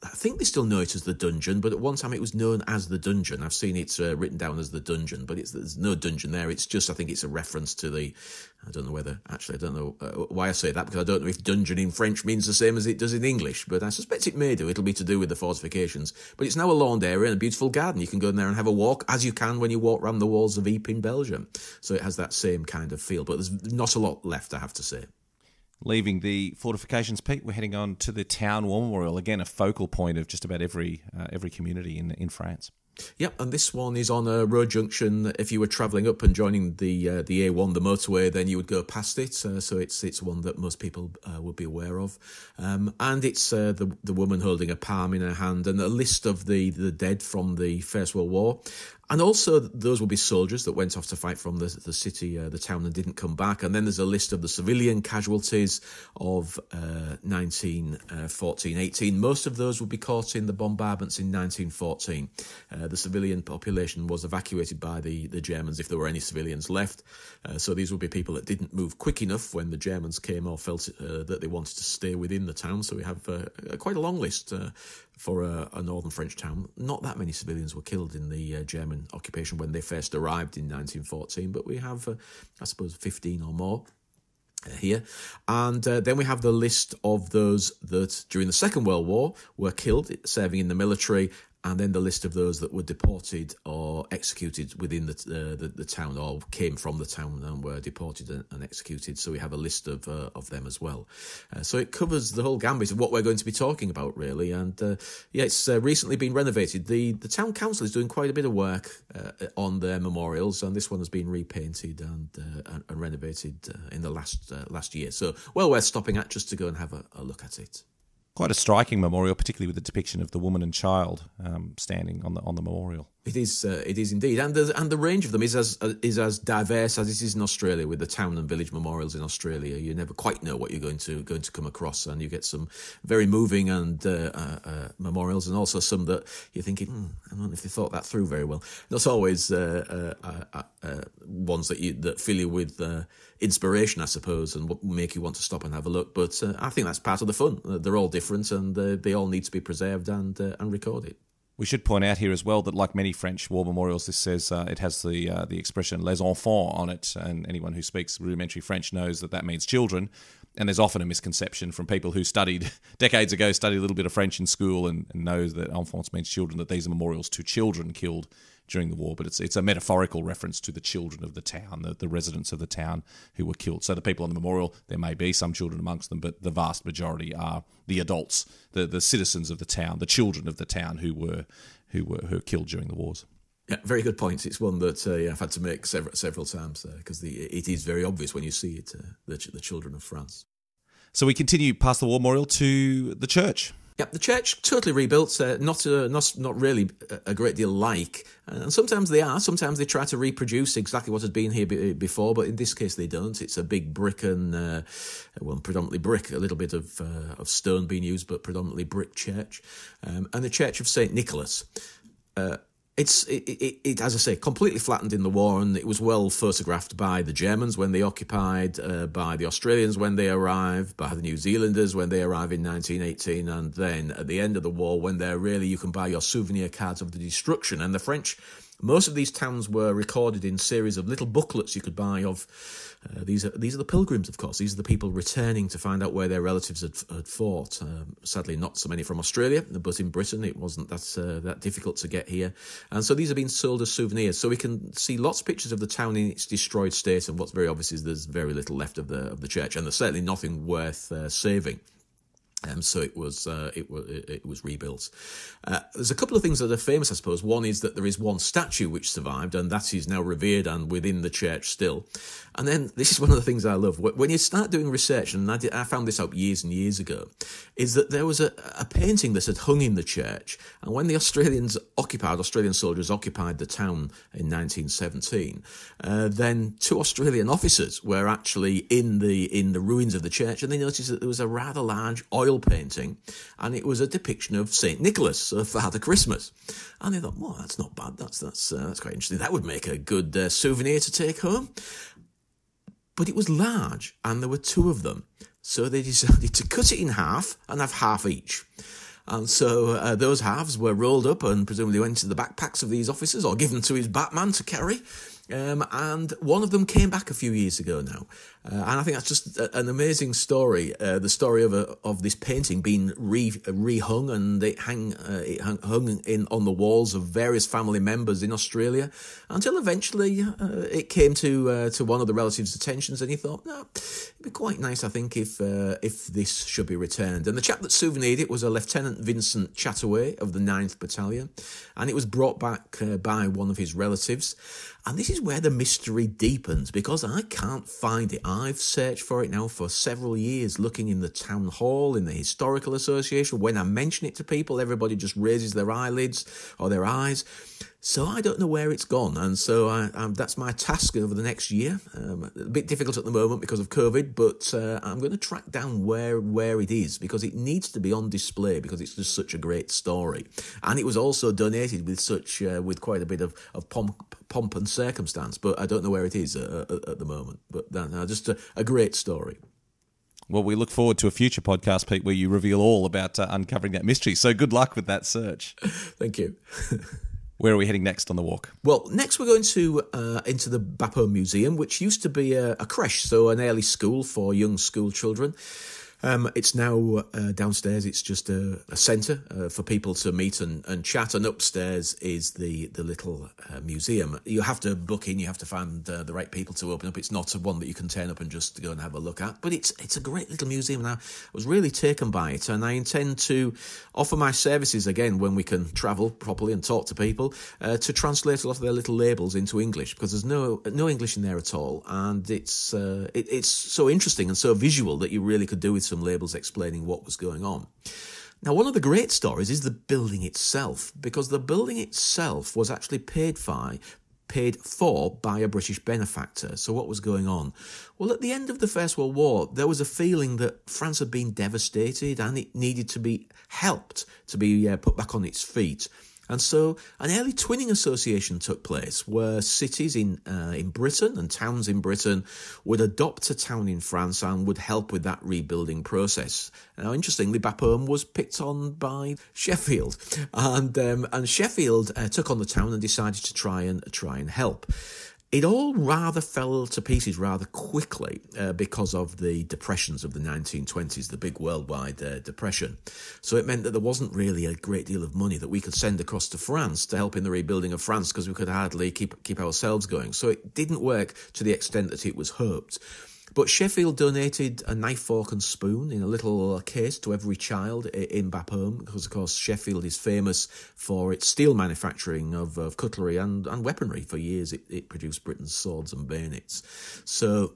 I think they still know it as the dungeon, but at one time it was known as the dungeon. I've seen it uh, written down as the dungeon, but it's there's no dungeon there. It's just, I think it's a reference to the, I don't know whether, actually, I don't know uh, why I say that, because I don't know if dungeon in French means the same as it does in English, but I suspect it may do. It'll be to do with the fortifications. But it's now a lawned area and a beautiful garden. You can go in there and have a walk, as you can when you walk around the walls of Ypres in Belgium. So it has that same kind of feel, but there's not a lot left, I have to say. Leaving the fortifications, Pete, we're heading on to the town war memorial. Again, a focal point of just about every uh, every community in in France. Yep, and this one is on a road junction. If you were travelling up and joining the uh, the A1, the motorway, then you would go past it. Uh, so it's it's one that most people uh, would be aware of. Um, and it's uh, the the woman holding a palm in her hand and a list of the the dead from the First World War. And also, those will be soldiers that went off to fight from the, the city, uh, the town, and didn't come back. And then there's a list of the civilian casualties of uh, 1914 uh, 18. Most of those will be caught in the bombardments in 1914. Uh, the civilian population was evacuated by the, the Germans if there were any civilians left. Uh, so these will be people that didn't move quick enough when the Germans came or felt uh, that they wanted to stay within the town. So we have quite a long list for a, a, northern French town. Not that many civilians were killed in the uh, German occupation when they first arrived in 1914, but we have, uh, I suppose, 15 or more. Uh, here, and uh, then we have the list of those that during the Second World War were killed serving in the military and then the list of those that were deported or executed within the uh, the, the, town or came from the town and were deported and, and executed. So we have a list of uh, of them as well. Uh, so it covers the whole gambit of what we're going to be talking about, really. And uh, yeah, it's uh, recently been renovated. the The town council is doing quite a bit of work uh, on their memorials, and this one has been repainted and and, and, renovated in the last last year. So well worth stopping at just to go and have a, a look at it quite a striking memorial, particularly with the depiction of the woman and child um, standing on the on the memorial. It is, uh, it is indeed, and the and the range of them is as uh, is as diverse as it is in Australia with the town and village memorials in Australia. You never quite know what you're going to going to come across, and you get some very moving and uh, uh, uh memorials, and also some that you're thinking, I don't know if they thought that through very well. Not always uh, ones that you that fill you with inspiration, I suppose, and what make you want to stop and have a look. But I think that's part of the fun. they're all different, and they all need to be preserved and and recorded. We should point out here as well that, like many French war memorials, this says uh, it has the uh, the expression "les enfants" on it, and anyone who speaks rudimentary French knows that that means children. And there's often a misconception from people who studied decades ago, studied a little bit of French in school, and, and knows that enfants means children. That these are memorials to children killed during the war, but it's it's a metaphorical reference to the children of the town, the, the residents of the town who were killed. So the people on the memorial, there may be some children amongst them, but the vast majority are the adults, the the citizens of the town, the children of the town who were who were who were killed during the wars. Yeah, very good point. It's one that uh, yeah, I've had to make several several times because uh, it is very obvious when you see it, uh, the, the children of France. So we continue past the war memorial to the church. Yep, the church totally rebuilt. Uh, not a, not not really a great deal like, and sometimes they are. Sometimes they try to reproduce exactly what has been here before, but in this case they don't. It's a big brick and uh, well, predominantly brick, a little bit of uh, of stone being used, but predominantly brick church, um, and the Church of Saint Nicholas. It's it, it, it, as I say, completely flattened in the war, and it was well photographed by the Germans when they occupied, uh, by the Australians when they arrived, by the New Zealanders when they arrived in 1918, and then at the end of the war, when they're really you can buy your souvenir cards of the destruction. And the French, most of these towns were recorded in series of little booklets you could buy of uh, these are these are the pilgrims, of course. These are the people returning to find out where their relatives had, had fought. Um, sadly, not so many from Australia, but in Britain it wasn't that uh, that difficult to get here. And so these have been sold as souvenirs. So we can see lots of pictures of the town in its destroyed state. And what's very obvious is there's very little left of the of the church, and there's certainly nothing worth uh, saving. Um, so it was uh, it was it was rebuilt. Uh, there's a couple of things that are famous, I suppose. One is that there is one statue which survived, and that is now revered and within the church still. And then this is one of the things I love when you start doing research, and I, did, I found this out years and years ago, is that there was a, a painting that had hung in the church, and when the Australians occupied, Australian soldiers occupied the town in 1917, uh, then two Australian officers were actually in the in the ruins of the church, and they noticed that there was a rather large oil painting, and it was a depiction of Saint Nicholas, uh, Father Christmas. And they thought, well, that's not bad. That's that's uh, that's quite interesting. That would make a good uh, souvenir to take home. But it was large, and there were two of them, so they decided to cut it in half and have half each. And so uh, those halves were rolled up and presumably went to the backpacks of these officers or given to his Batman to carry. Um, and one of them came back a few years ago now, uh, and I think that's just an amazing story. Uh, the story of a, of this painting being re rehung and it hang uh, it hung, hung in on the walls of various family members in Australia until eventually uh, it came to uh, to one of the relatives' attentions, and he thought, no, it'd be quite nice, I think, if uh, if this should be returned. And the chap that souvenired it was a Lieutenant Vincent Chataway of the 9th Battalion, and it was brought back by one of his relatives. And this is where the mystery deepens because I can't find it. I've searched for it now for several years, looking in the town hall, in the historical association. When I mention it to people, everybody just raises their eyelids or their eyes. So I don't know where it's gone, and so I, I, that's my task over the next year. Um, a bit difficult at the moment because of COVID, but uh, I'm going to track down where where it is because it needs to be on display because it's just such a great story, and it was also donated with such uh, with quite a bit of of pomp, pomp and circumstance. But I don't know where it is uh, at, the moment. But just a, a great story. Well, we look forward to a future podcast, Pete, where you reveal all about uh, uncovering that mystery. So good luck with that search. Thank you. Where are we heading next on the walk? Well, next we're going to uh, into the Bapaume Museum, which used to be a, a creche, so an early school for young school children. Um, it's now uh, downstairs. It's just a, a centre uh, for people to meet and, and chat. And upstairs is the the little uh, museum. You have to book in. You have to find uh, the right people to open up. It's not one that you can turn up and just go and have a look at. But it's it's a great little museum. And I was really taken by it, and I intend to offer my services again when we can travel properly and talk to people uh, to translate a lot of their little labels into English because there's no no English in there at all, and it's uh, it, it's so interesting and so visual that you really could do with some labels explaining what was going on. Now, one of the great stories is the building itself, because the building itself was actually paid by, paid for by a British benefactor. So, what was going on? Well, at the end of the First World War, there was a feeling that France had been devastated and it needed to be helped to be uh, put back on its feet. And so an early twinning association took place where cities in, uh, in Britain and towns in Britain would adopt a town in France and would help with that rebuilding process. Now, interestingly, Bapaume was picked on by Sheffield, and um, and Sheffield uh, took on the town and decided to try and try and help. It all rather fell to pieces rather quickly uh, because of the depressions of the 1920s, the big worldwide uh, depression. So it meant that there wasn't really a great deal of money that we could send across to France to help in the rebuilding of France because we could hardly keep keep ourselves going. So it didn't work to the extent that it was hoped. But Sheffield donated a knife, fork, and spoon in a little case to every child in Bapaume, because, of course, Sheffield is famous for its steel manufacturing of, of cutlery and, and weaponry. For years, it, it produced Britain's swords and bayonets. So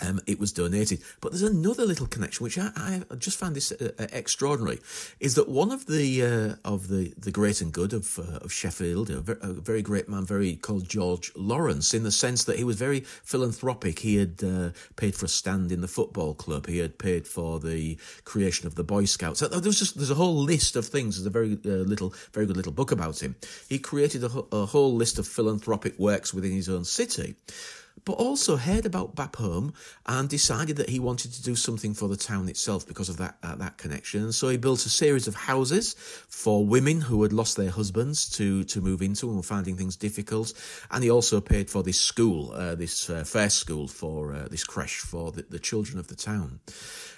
um, it was donated. But there's another little connection which I, I just found this uh, uh, extraordinary, is that one of the uh, of the, the great and good of uh, of Sheffield, a very, great man, very called George Lawrence, in the sense that he was very philanthropic. He had uh, paid for a stand in the football club. He had paid for the creation of the Boy Scouts. There's just there's a whole list of things. There's a very uh, little, very good little book about him. He created a, a whole list of philanthropic works within his own city but also heard about Bapaume and decided that he wanted to do something for the town itself because of that uh, that connection. And so he built a series of houses for women who had lost their husbands to to move into and were finding things difficult. And he also paid for this school, uh, this uh, fair school for uh, this creche for the, the children of the town.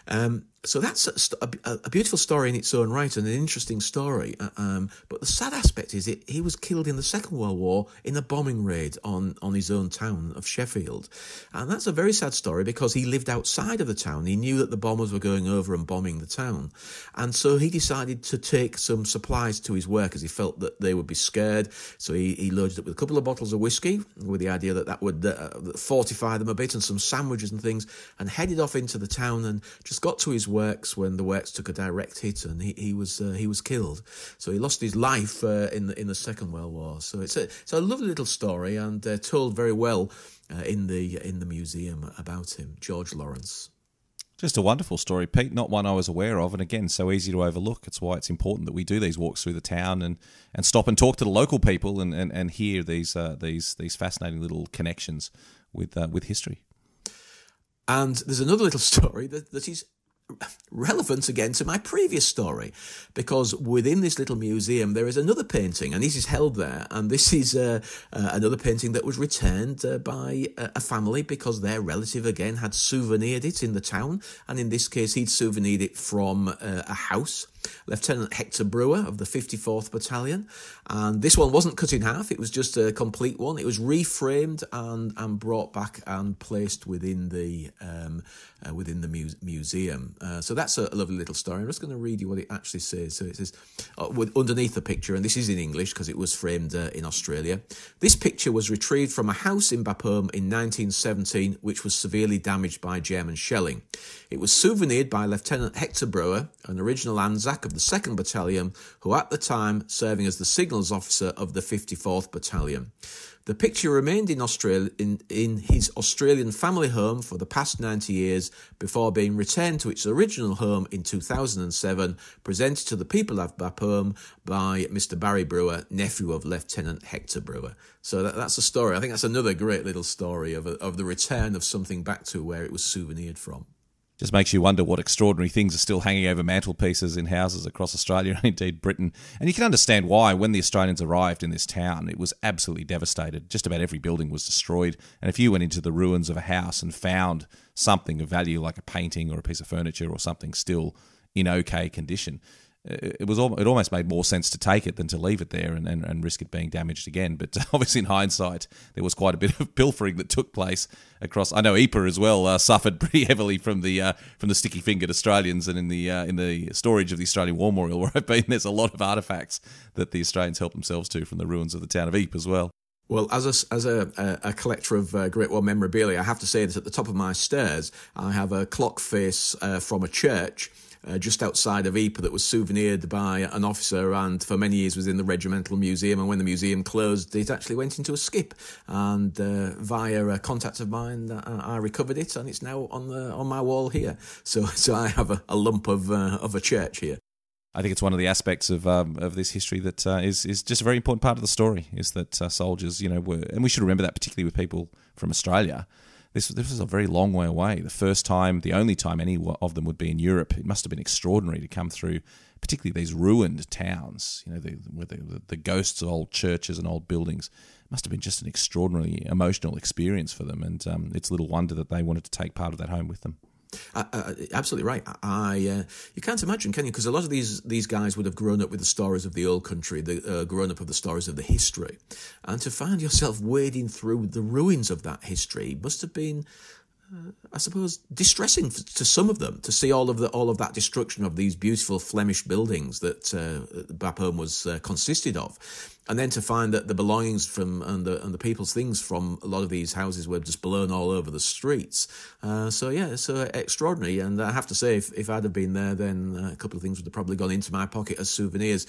Um, so that's a, a, a, beautiful story in its own right and an interesting story. Uh, um, but the sad aspect is it, he was killed in the Second World War in a bombing raid on, on his own town of Sheffield. And that's a very sad story because he lived outside of the town. He knew that the bombers were going over and bombing the town. And so he decided to take some supplies to his workers. He felt that they would be scared. So he, he loaded up with a couple of bottles of whiskey with the idea that that would uh, fortify them a bit and some sandwiches and things and headed off into the town and just got to his works when the works took a direct hit and he, he was uh, he was killed. So he lost his life uh, in the in the Second World War. So it's a it's a lovely little story and uh, told very well uh, in the in the museum about him, George Lawrence. Just a wonderful story, Pete. Not one I was aware of, and again, so easy to overlook. It's why it's important that we do these walks through the town and, and stop and talk to the local people and, and, and hear these uh, these these fascinating little connections with uh, with history. And there's another little story that, that is relevant again to my previous story because within this little museum there is another painting and this is held there and this is uh, uh, another painting that was returned uh, by a family because their relative again had souvenired it in the town and in this case he'd souvenired it from uh, a house Lieutenant Hector Brewer of the 54th Battalion. And this one wasn't cut in half, it was just a complete one. It was reframed and, and brought back and placed within the um, uh, within the mu- museum. Uh, so that's a, lovely little story. I'm just going to read you what it actually says. So it says, uh, with, underneath the picture, and this is in English because it was framed uh, in Australia. This picture was retrieved from a house in Bapaume in 1917, which was severely damaged by German shelling. It was souvenired by Lieutenant Hector Brewer, an original Anzac of the 2nd Battalion, who at the time serving as the signals officer of the 54th Battalion. The picture remained in Australia in, in his Australian family home for the past 90 years before being returned to its original home in 2007, presented to the people of Bapaume by Mr. Barry Brewer, nephew of Lieutenant Hector Brewer. So that, that's a story. I think that's another great little story of, a, of the return of something back to where it was souvenired from just makes you wonder what extraordinary things are still hanging over mantelpieces in houses across Australia and indeed Britain. And you can understand why, when the Australians arrived in this town, it was absolutely devastated. Just about every building was destroyed. And if you went into the ruins of a house and found something of value, like a painting or a piece of furniture or something still in okay condition, it was it almost made more sense to take it than to leave it there and, and, and risk it being damaged again. But obviously, in hindsight, there was quite a bit of pilfering that took place across. I know Ypres as well uh, suffered pretty heavily from the uh, from the sticky fingered Australians, and in the uh, in the storage of the Australian War Memorial where I've been, there's a lot of artefacts that the Australians helped themselves to from the ruins of the town of Ypres as well. Well, as a, as a, a collector of uh, Great War memorabilia, I have to say that at the top of my stairs, I have a clock face uh, from a church uh, just outside of Ypres that was souvenired by an officer and for many years was in the regimental museum. And when the museum closed, it actually went into a skip. And uh, via a contact of mine, uh, I recovered it, and it's now on the on my wall here. So so I have a, a lump of uh, of a church here. I think it's one of the aspects of um, of this history that uh, is is just a very important part of the story. Is that uh, soldiers, you know, were, and we should remember that particularly with people from Australia this this was a very long way away. The first time, the only time any of them would be in Europe. It must have been extraordinary to come through, particularly these ruined towns. You know, the, the, the ghosts of old churches and old buildings. It must have been just an extraordinarily emotional experience for them, and um, it's little wonder that they wanted to take part of that home with them. Uh, uh, absolutely right. I uh, you can't imagine, can you? Because a lot of these these guys would have grown up with the stories of the old country, the uh, grown up with the stories of the history, and to find yourself wading through the ruins of that history must have been I suppose, distressing to some of them to see all of the all of that destruction of these beautiful Flemish buildings that uh, Bapaume was uh, consisted of, and then to find that the belongings from and the and the people's things from a lot of these houses were just blown all over the streets. Uh, so yeah, so extraordinary. And I have to say, if, if I'd have been there, then uh, a couple of things would have probably gone into my pocket as souvenirs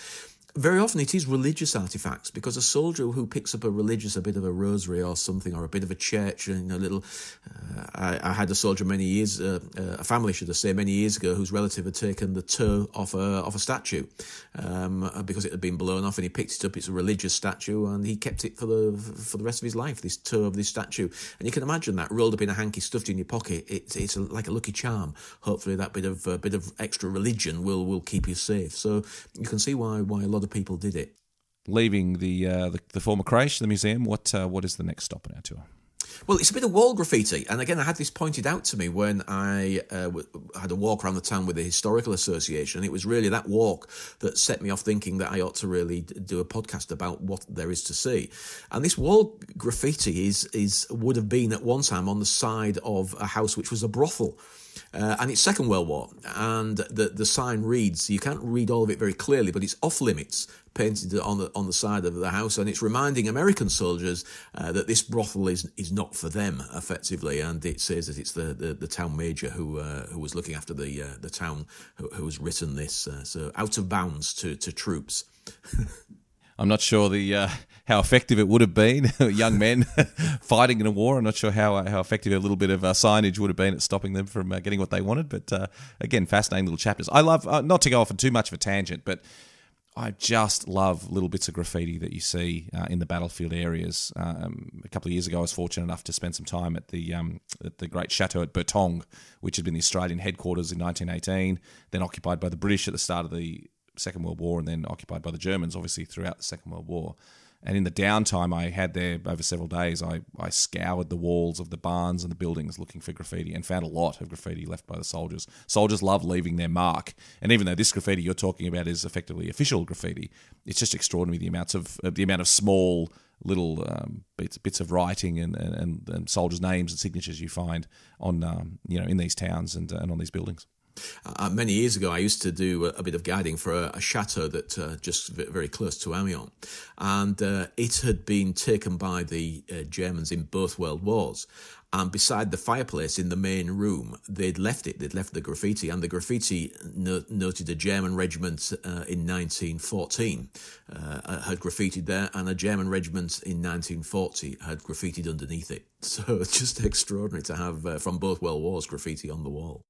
very often it is religious artifacts because a soldier who picks up a religious, a bit of a rosary or something, or a bit of a church, and a little. Uh, I, I, had a soldier many years, uh, uh, a family should I say, many years ago, whose relative had taken the toe off a off a statue um, because it had been blown off, and he picked it up. It's a religious statue, and he kept it for the for the rest of his life. This toe of this statue, and you can imagine that rolled up in a hanky, stuffed in your pocket. It, it's a, like a lucky charm. Hopefully, that bit of uh, bit of extra religion will will keep you safe. So you can see why why a lot of people did it. Leaving the uh, the, the, former creche, the museum, what uh, what is the next stop in our tour? Well, it's a bit of wall graffiti, and again, I had this pointed out to me when I uh, w- had a walk around the town with the historical association. And it was really that walk that set me off thinking that I ought to really do a podcast about what there is to see. And this wall graffiti is is would have been at one time on the side of a house which was a brothel. Uh, and it's Second World War, and the the sign reads. You can't read all of it very clearly, but it's off limits, painted on the on the side of the house, and it's reminding American soldiers uh, that this brothel is is not for them, effectively. And it says that it's the, the, the town major who uh, who was looking after the uh, the town who, who, has written this. Uh, so out of bounds to to troops. I'm not sure the uh, how effective it would have been. young men fighting in a war. I'm not sure how how effective a little bit of uh, signage would have been at stopping them from uh, getting what they wanted. But uh, again, fascinating little chapters. I love uh, not to go off on too much of a tangent, but I just love little bits of graffiti that you see uh, in the battlefield areas. Um, a couple of years ago, I was fortunate enough to spend some time at the um, at the great chateau at Bertangles, which had been the Australian headquarters in 1918, then occupied by the British at the start of the Second World War, and then occupied by the Germans, obviously throughout the Second World War. And in the downtime I had there over several days, I, I scoured the walls of the barns and the buildings looking for graffiti and found a lot of graffiti left by the soldiers. Soldiers love leaving their mark. And even though this graffiti you're talking about is effectively official graffiti, it's just extraordinary the amounts of uh, the amount of small little um, bits bits of writing and, and, and soldiers' names and signatures you find on um, you know in these towns and, and on these buildings. Uh, many years ago, I used to do a, a bit of guiding for a, a chateau that uh, just very close to Amiens, and uh, it had been taken by the uh, Germans in both World Wars. And beside the fireplace in the main room, they'd left it. They'd left the graffiti, and the graffiti no- noted a German regiment uh, in 1914 uh, had graffitied there, and a German regiment in 1940 had graffitied underneath it. So it's just extraordinary to have from both world wars graffiti on the wall.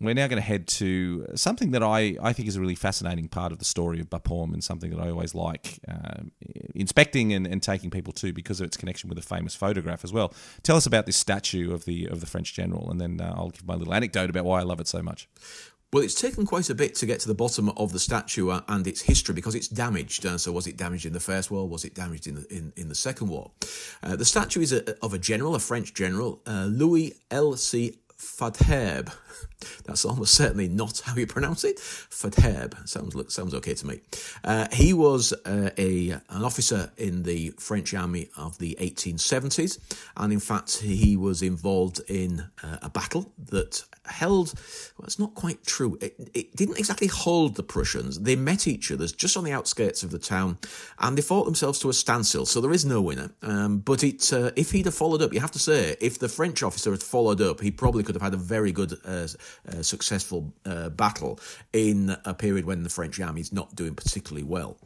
We're now going to head to something that I, I think is a really fascinating part of the story of Bapaume and something that I always like uh, inspecting and, and taking people to because of its connection with a famous photograph as well. Tell us about this statue of the of the French general, and then uh, I'll give my little anecdote about why I love it so much. Well, it's taken quite a bit to get to the bottom of the statue and its history because it's damaged. Uh, so, was it damaged in the First War? Was it damaged in the in, in the Second War? Uh, the statue is a, of a general, a French general, uh, Louis L. C. That's almost certainly not how you pronounce it. Faidherbe sounds sounds okay to me. Uh, he was uh, a an officer in the French army of the 1870s, and in fact he was involved in uh, a battle that held. Well, it's not quite true. It, it, didn't exactly hold the Prussians. They met each other just on the outskirts of the town, and they fought themselves to a standstill. So there is no winner. Um, but it, uh, if he'd have followed up, you have to say, if the French officer had followed up, he probably could have had a very good uh, successful uh, battle in a period when the French army is not doing particularly well.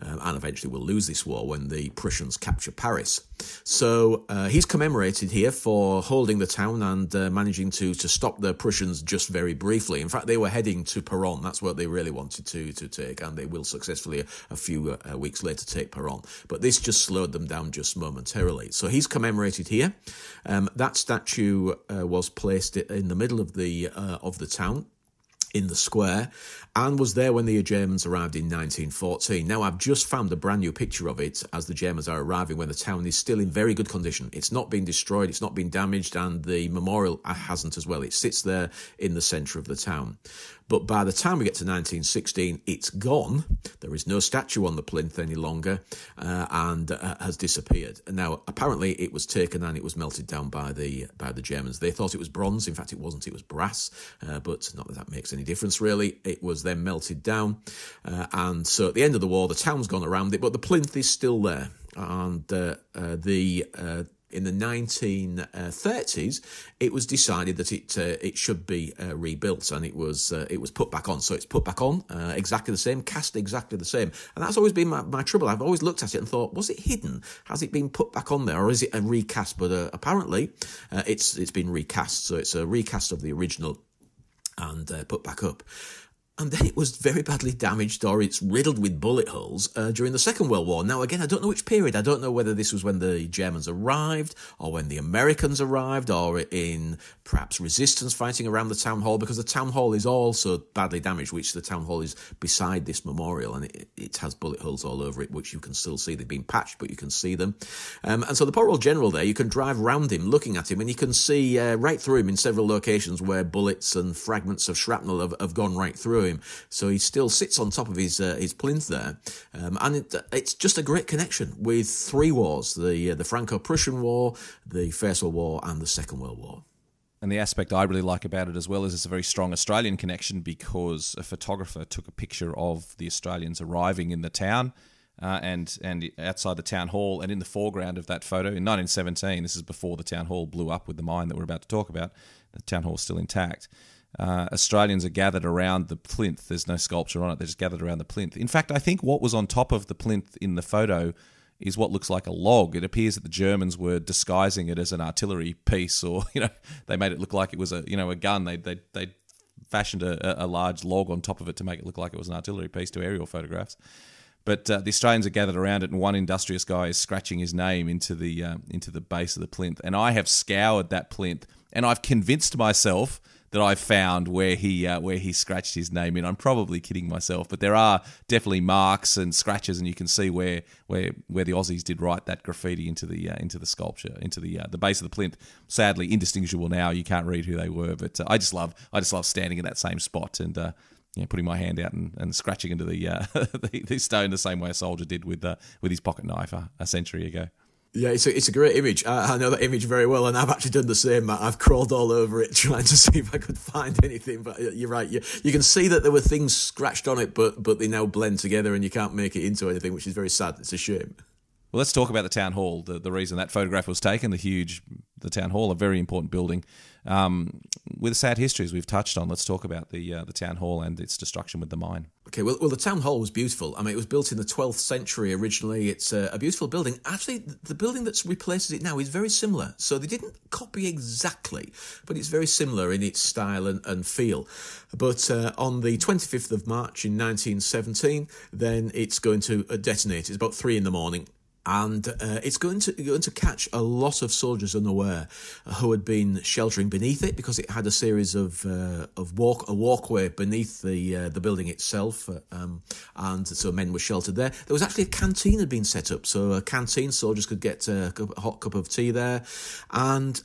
Um, and eventually will lose this war when the Prussians capture Paris. So uh, he's commemorated here for holding the town and uh, managing to, to stop the Prussians just very briefly. In fact, they were heading to Peronne. That's what they really wanted to, to take, and they will successfully a, a few uh, weeks later take Peronne. But this just slowed them down just momentarily. So he's commemorated here. Um, that statue uh, was placed in the middle of the uh, of the town in the square and was there when the Germans arrived in 1914. Now, I've just found a brand new picture of it as the Germans are arriving when the town is still in very good condition. It's not been destroyed, it's not been damaged, and the memorial hasn't as well. It sits there in the centre of the town. But by the time we get to 1916, it's gone. There is no statue on the plinth any longer uh, and uh, has disappeared. Now, apparently, it was taken and it was melted down by the by the Germans. They thought it was bronze. In fact, it wasn't. It was brass. Uh, but not that that makes any difference, really. It was then melted down. Uh, and so at the end of the war, the town's gone around it, but the plinth is still there. And uh, uh, the in the 1930s, it was decided that it uh, it should be uh, rebuilt, and it was uh, it was put back on. So it's put back on uh, exactly the same, cast exactly the same, and that's always been my, my trouble. I've always looked at it and thought, was it hidden? Has it been put back on there, or is it a recast? But uh, apparently, uh, it's it's been recast. So it's a recast of the original and put back up. And then it was very badly damaged or it's riddled with bullet holes uh, during the Second World War. Now, again, I don't know which period. I don't know whether this was when the Germans arrived or when the Americans arrived or in perhaps resistance fighting around the town hall because the town hall is also badly damaged, which the town hall is beside this memorial and it, it has bullet holes all over it, which you can still see. They've been patched, but you can see them. Um, and so the poor old general there, you can drive round him looking at him and you can see uh, right through him in several locations where bullets and fragments of shrapnel have, have gone right through him. So he still sits on top of his uh, his plinth there, um, and it, it's just a great connection with three wars: the uh, the Franco-Prussian War, the First World War, and the Second World War. And the aspect I really like about it as well is it's a very strong Australian connection because a photographer took a picture of the Australians arriving in the town. Uh, and and outside the town hall, and in the foreground of that photo in 1917, this is before the town hall blew up with the mine that we're about to talk about. The town hall is still intact uh, Australians are gathered around the plinth. There's no sculpture on it. They're just gathered around the plinth. In fact, I think what was on top of the plinth in the photo is what looks like a log. It appears that the Germans were disguising it as an artillery piece, or you know, they made it look like it was a you know a gun. They they they fashioned a, a large log on top of it to make it look like it was an artillery piece to aerial photographs. But uh, the Australians are gathered around it, and one industrious guy is scratching his name into the uh, into the base of the plinth. And I have scoured that plinth, and I've convinced myself that I've found where he uh, where he scratched his name in. I'm probably kidding myself, but there are definitely marks and scratches, and you can see where where where the Aussies did write that graffiti into the uh, into the sculpture, into the uh, the base of the plinth. Sadly, indistinguishable now. You can't read who they were, but uh, I just love I just love standing in that same spot and. Uh, putting my hand out and, and scratching into the, uh, the, the stone the same way a soldier did with with his pocket knife a, a century ago. Yeah, it's a, it's a great image. I, I, know that image very well, and I've actually done the same. I've crawled all over it trying to see if I could find anything. But you're right. You, you can see that there were things scratched on it, but but they now blend together, and you can't make it into anything, which is very sad. It's a shame. Well, let's talk about the town hall. The, the reason that photograph was taken, the huge, the town hall, a very important building um, with sad histories we've touched on. Let's talk about the uh, the town hall and its destruction with the mine. Okay, well, well, the town hall was beautiful. I mean, it was built in the 12th century originally. It's a, a beautiful building. Actually, the building that replaces it now is very similar. So they didn't copy exactly, but it's very similar in its style and, and feel. But uh, on the 25th of March in 1917, then it's going to uh, detonate. It's about three in the morning and uh, it's going to going to catch a lot of soldiers unaware who had been sheltering beneath it because it had a series of uh, of walk a walkway beneath the uh, the building itself, uh, um, and so men were sheltered there. There was actually a canteen had been set up, so a canteen soldiers could get a, a hot cup of tea there, and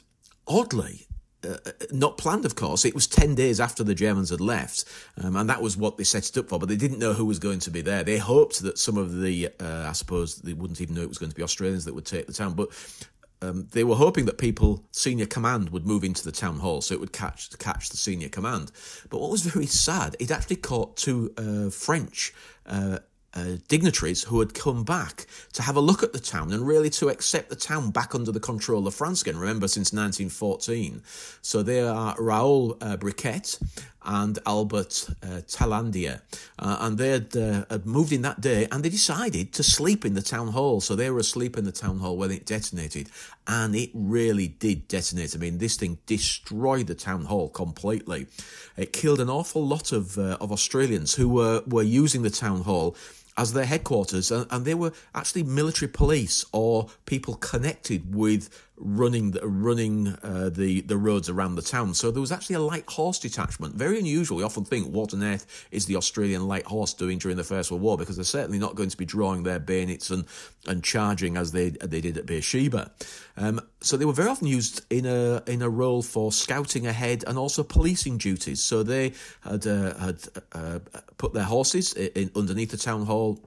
oddly, uh, not planned, of course. It was 10 days after the Germans had left, um, and that was what they set it up for, but they didn't know who was going to be there. They hoped that some of the, uh, I suppose, they wouldn't even know it was going to be Australians that would take the town, but um, they were hoping that people, senior command, would move into the town hall so it would catch catch the senior command. But what was very sad, it actually caught two uh, French uh, uh, dignitaries who had come back to have a look at the town and really to accept the town back under the control of France again. Remember, since 1914. So they are Raoul uh, Briquet and Albert uh. Uh, and they had, uh, had, moved in that day and they decided to sleep in the town hall. So they were asleep in the town hall when it detonated. And it really did detonate. I mean, this thing destroyed the town hall completely. It killed an awful lot of, uh, of Australians who were, were using the town hall as their headquarters, and, and they were actually military police or people connected with running the, running uh, the the roads around the town. So there was actually a light horse detachment. Very unusual. We often think what on earth is the Australian light horse doing during the First World War because they're certainly not going to be drawing their bayonets and, and charging as they they did at Beersheba. Um, so they were very often used in a in a role for scouting ahead and also policing duties. So they had uh, had uh, put their horses in, underneath the town hall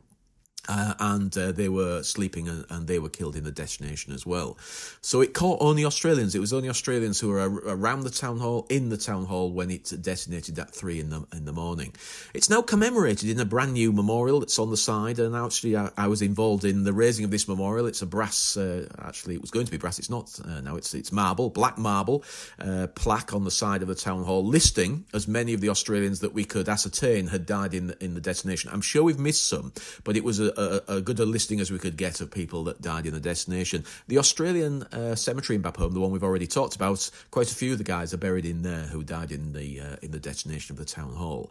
uh, and uh, they were sleeping and, and, they were killed in the detonation as well. So it caught only Australians. It was only Australians who were around the town hall, in the town hall when it detonated at three in the in the morning. It's now commemorated in a brand new memorial that's on the side. And actually, I, I was involved in the raising of this memorial. It's a brass. Uh, actually, it was going to be brass. It's not uh, now. It's it's marble, black marble uh, plaque on the side of the town hall, listing as many of the Australians that we could ascertain had died in the, in the detonation. I'm sure we've missed some, but it was a a, good a listing as we could get of people that died in the destination. The Australian uh, cemetery in Bapaume, the one we've already talked about, quite a few of the guys are buried in there who died in the uh, in the detonation of the town hall.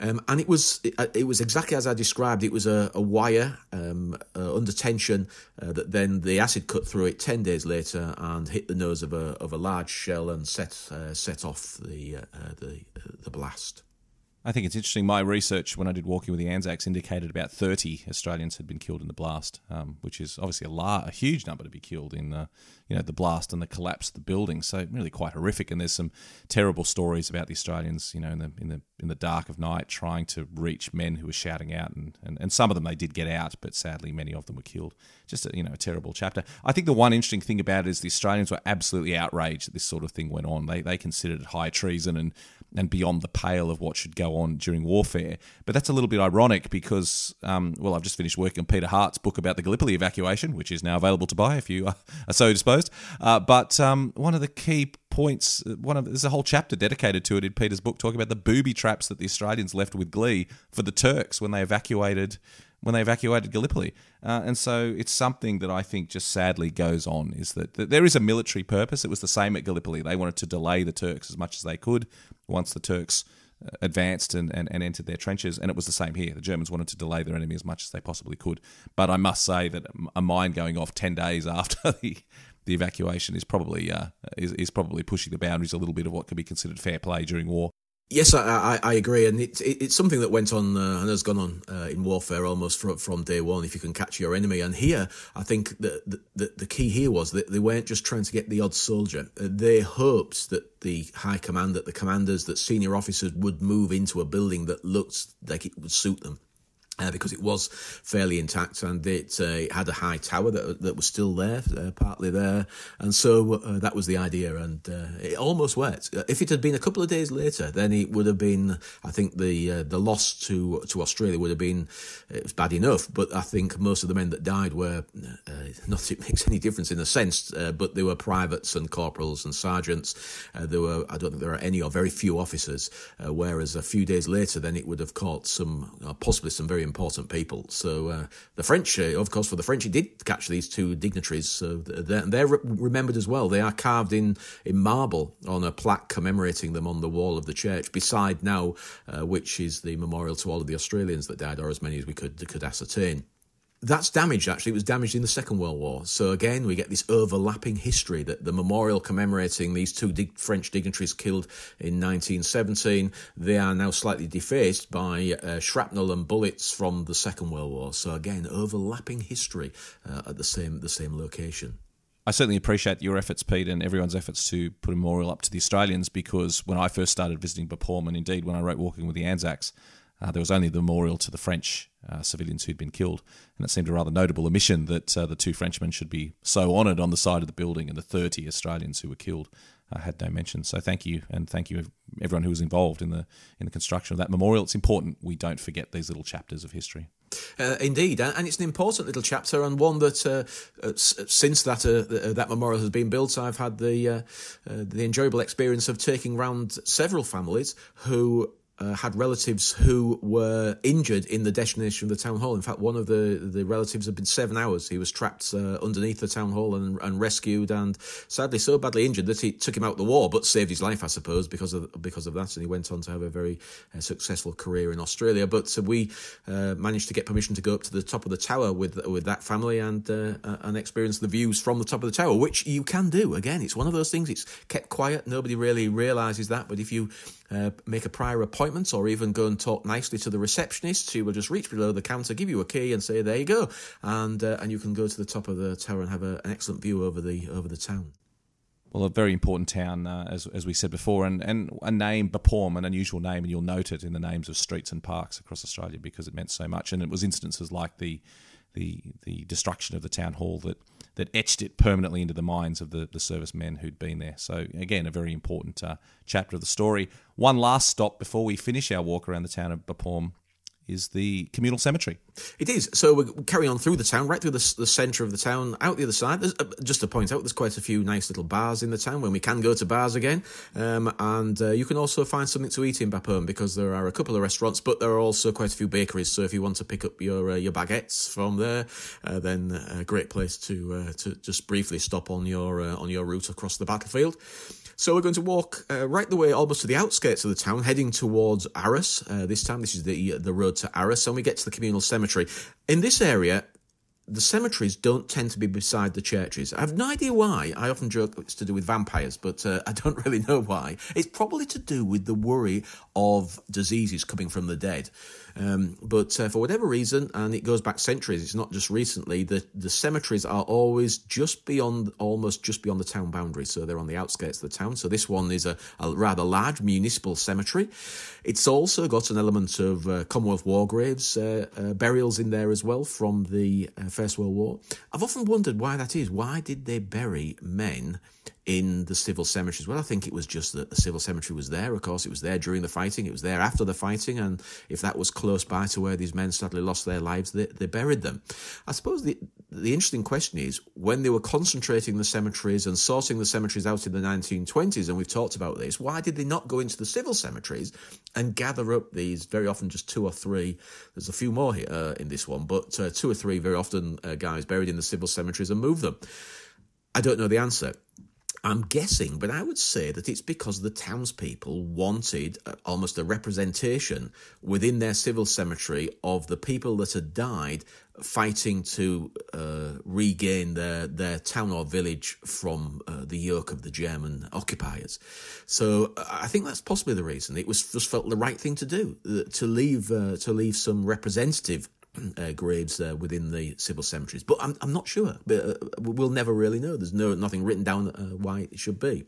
Um, and it was it, it, was exactly as I described. It was a, a wire um, uh, under tension uh, that then the acid cut through it ten days later and hit the nose of a of a large shell and set uh, set off the uh, uh, the the blast. I think it's interesting. My research when I did Walking with the Anzacs indicated about 30 Australians had been killed in the blast, um, which is obviously a, la- a huge number to be killed in uh, you know the blast and the collapse of the building. So really quite horrific. And there's some terrible stories about the Australians, you know, in the in the in the dark of night trying to reach men who were shouting out, and, and, and some of them they did get out, but sadly many of them were killed. Just a, you know a terrible chapter. I think the one interesting thing about it is the Australians were absolutely outraged that this sort of thing went on. They they considered it high treason and and beyond the pale of what should go on during warfare. But that's a little bit ironic because, um, well, I've just finished working on Peter Hart's book about the Gallipoli evacuation, which is now available to buy if you are, so disposed. Uh, but um, one of the key points, one of there's a whole chapter dedicated to it in Peter's book, talking about the booby traps that the Australians left with glee for the Turks when they evacuated when they evacuated Gallipoli. Uh, and so it's something that I think just sadly goes on is that, that, there is a military purpose. It was the same at Gallipoli. They wanted to delay the Turks as much as they could once the Turks uh, advanced and, and, and entered their trenches. And it was the same here. The Germans wanted to delay their enemy as much as they possibly could. But I must say that a mine going off 10 days after the, the evacuation is probably, uh, is, is probably pushing the boundaries a little bit of what can be considered fair play during war. Yes, I, I, I, agree, and it, it, it's something that went on uh, and has gone on uh, in warfare almost from, from day one. If you can catch your enemy, and here I think the, the the key here was that they weren't just trying to get the odd soldier; uh, they hoped that the high command, that the commanders, that senior officers would move into a building that looked like it would suit them uh, because it was fairly intact and it, uh, had a high tower that, that was still there, uh, partly there. And so uh, that was the idea, and uh, it almost worked. Uh, if it had been a couple of days later, then it would have been, I think, the the loss to to Australia would have been it was bad enough. But I think most of the men that died were not that it makes any difference in a sense, but they were privates and corporals and sergeants. there were, I don't think there are any or very few officers. whereas a few days later, then it would have caught some, possibly some very important people. So uh, the French, uh, of course, for the French, he did catch these two dignitaries. So they're, they're, remembered as well. They are carved in, in marble on a plaque commemorating them on the wall of the church, beside now, uh, which is the memorial to all of the Australians that died, or as many as we could could ascertain that's damaged actually. It was damaged in the Second World War. So again, we get this overlapping history that the memorial commemorating these two dig- French dignitaries killed in 1917, they are now slightly defaced by uh, shrapnel and bullets from the Second World War. So again, overlapping history uh, at the same the same location. I certainly appreciate your efforts, Pete, and everyone's efforts to put a memorial up to the Australians because when I first started visiting Bapaume, and indeed when I wrote Walking with the Anzacs, uh, there was only the memorial to the French uh, civilians who'd been killed, and it seemed a rather notable omission that uh, the two Frenchmen should be so honoured on the side of the building, and the 30 Australians who were killed uh, had no mention. So thank you, and thank you everyone who was involved in the in the construction of that memorial. It's important we don't forget these little chapters of history. Uh, indeed, and it's an important little chapter, and one that uh, uh, since that uh, that memorial has been built, I've had the uh, uh, the enjoyable experience of taking round several families who uh, had relatives who were injured in the detonation of the town hall. In fact, one of the, the relatives had been seven hours. He was trapped uh, underneath the town hall and, and rescued, and sadly so badly injured that he took him out of the war, but saved his life, I suppose, because of because of that. And he went on to have a very uh, successful career in Australia. But uh, we uh, managed to get permission to go up to the top of the tower with with that family and uh, and experience the views from the top of the tower, which you can do. Again, it's one of those things. It's kept quiet. Nobody really realizes that, but if you make a prior appointment or even go and talk nicely to the receptionist who will just reach below the counter, give you a key, and say, "There you go," and uh, and you can go to the top of the tower and have a, an excellent view over the over the town. Well, a very important town, uh, as, as we said before, and, and a name, Bapaume, an unusual name, and you'll note it in the names of streets and parks across Australia because it meant so much. And it was instances like the the the destruction of the town hall that that etched it permanently into the minds of the, the servicemen who'd been there. So, again, a very important uh, chapter of the story. One last stop before we finish our walk around the town of Bapaume is the communal cemetery. It is. So we're carrying on through the town, right through the, the centre of the town, out the other side. Uh, just to point out, there's quite a few nice little bars in the town when we can go to bars again. Um, and uh, you can also find something to eat in Bapaume because there are a couple of restaurants, but there are also quite a few bakeries. So if you want to pick up your uh, your baguettes from there, uh, then a great place to uh, to just briefly stop on your uh, on your route across the battlefield. So we're going to walk uh, right the way almost to the outskirts of the town, heading towards Arras. Uh, this time, this is the the road to Arras, and we get to the communal cemetery. In this area, the cemeteries don't tend to be beside the churches. I have no idea why. I often joke it's to do with vampires, but uh, I don't really know why. It's probably to do with the worry of diseases coming from the dead. Um, but uh, for whatever reason, and it goes back centuries, it's not just recently, the, the cemeteries are always just beyond, almost just beyond the town boundary. So they're on the outskirts of the town. So this one is a, a rather large municipal cemetery. It's also got an element of uh, Commonwealth war graves, uh, uh burials in there as well from the uh, First World War. I've often wondered why that is. Why did they bury men? In the civil cemeteries. Well, I think it was just that the civil cemetery was there. Of course, it was there during the fighting. It was there after the fighting, and if that was close by to where these men sadly lost their lives, they, they buried them. I suppose the the interesting question is when they were concentrating the cemeteries and sorting the cemeteries out in the 1920s, and we've talked about this. Why did they not go into the civil cemeteries and gather up these very often just two or three? There's a few more here uh, in this one, but uh, two or three very often uh, guys buried in the civil cemeteries and move them. I don't know the answer. I'm guessing, but I would say that it's because the townspeople wanted uh, almost a representation within their civil cemetery of the people that had died fighting to uh, regain their, their town or village from uh, the yoke of the German occupiers. So uh, I think that's possibly the reason. It was just felt the right thing to do uh, to leave uh, to leave some representative uh, graves uh, within the civil cemeteries. But I'm, I'm not sure. Uh, we'll never really know. There's no nothing written down uh, why it should be.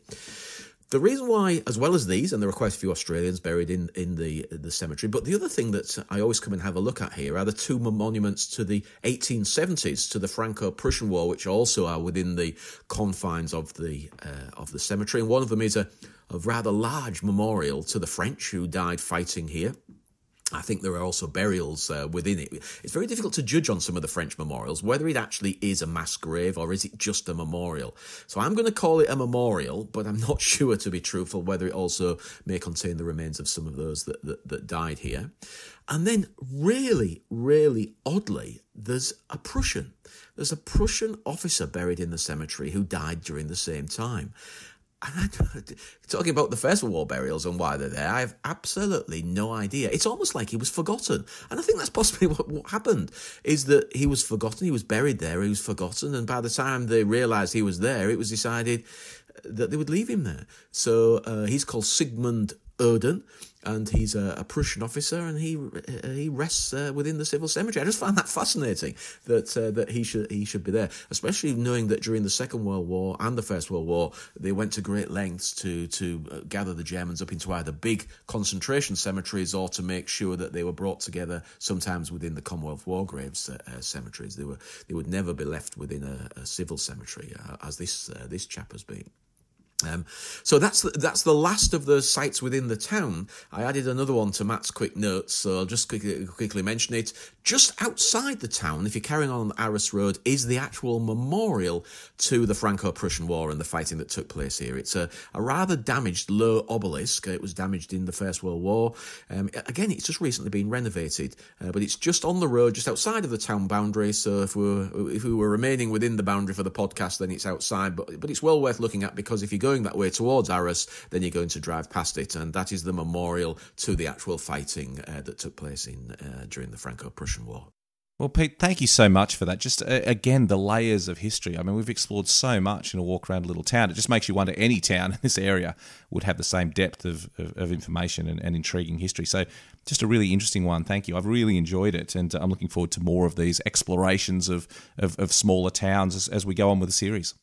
The reason why, as well as these, and there are quite a few Australians buried in, in the the cemetery, but the other thing that I always come and have a look at here are the two monuments to the 1870s, to the Franco-Prussian War, which also are within the confines of the uh, of the cemetery. And one of them is a, a rather large memorial to the French who died fighting here. I think there are also burials uh, within it. It's very difficult to judge on some of the French memorials whether it actually is a mass grave or is it just a memorial. So I'm going to call it a memorial, but I'm not sure, to be truthful, whether it also may contain the remains of some of those that, that, that died here. And then, really, really oddly, there's a Prussian. There's a Prussian officer buried in the cemetery who died during the same time. talking about the First War burials and why they're there, I have absolutely no idea. It's almost like he was forgotten, and I think that's possibly what, what happened. Is that he was forgotten? He was buried there. He was forgotten, and by the time they realised he was there, it was decided that they would leave him there. So uh, he's called Sigmund Oden, and he's a, a, Prussian officer, and he uh, he rests uh, within the civil cemetery. I just find that fascinating that uh, that he should he should be there, especially knowing that during the Second World War and the First World War, they went to great lengths to to uh, gather the Germans up into either big concentration cemeteries or to make sure that they were brought together. Sometimes within the Commonwealth War Graves uh, uh, cemeteries, they were they would never be left within a, a civil cemetery, as this this chap has been. Um, so that's the, that's the last of the sites within the town. I added another one to Mat's quick notes, so I'll just quickly, quickly mention it. Just outside the town, if you're carrying on Arras Road, is the actual memorial to the Franco-Prussian War and the fighting that took place here. It's a, a rather damaged low obelisk. It was damaged in the First World War. Um, again, it's just recently been renovated, uh, but it's just on the road, just outside of the town boundary. So if we if we were remaining within the boundary for the podcast, then it's outside. But but it's well worth looking at because if you go going that way towards Arras, then you're going to drive past it, and that is the memorial to the actual fighting uh, that took place in uh, during the Franco-Prussian War. Well, Pete, thank you so much for that. Just uh, again, the layers of history. I mean, we've explored so much in a walk around a little town. It just makes you wonder any town in this area would have the same depth of, of, of information and, and, intriguing history. So, just a really interesting one. Thank you. I've really enjoyed it, and I'm looking forward to more of these explorations of, of, of smaller towns as, as we go on with the series.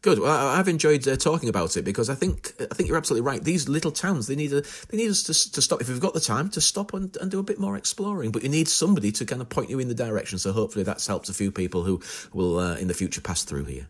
Good. Well, I've enjoyed uh, talking about it because I think I think you're absolutely right. These little towns they need a, they need us to, to stop if we've got the time to stop and, and do a bit more exploring. But you need somebody to kind of point you in the direction. So hopefully that's helped a few people who will uh, in the future pass through here.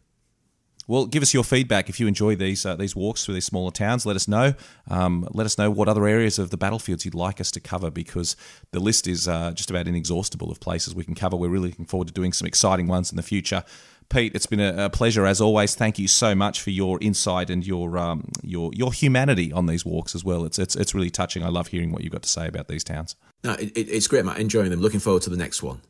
Well, give us your feedback if you enjoy these uh, these walks through these smaller towns. Let us know. Um, let us know what other areas of the battlefields you'd like us to cover because the list is uh, just about inexhaustible of places we can cover. We're really looking forward to doing some exciting ones in the future. Pete, it's been a, pleasure as always. Thank you so much for your insight and your um, your your humanity on these walks as well. It's it's it's really touching. I love hearing what you've got to say about these towns. No, it, it's great, Mat. Enjoying them. Looking forward to the next one.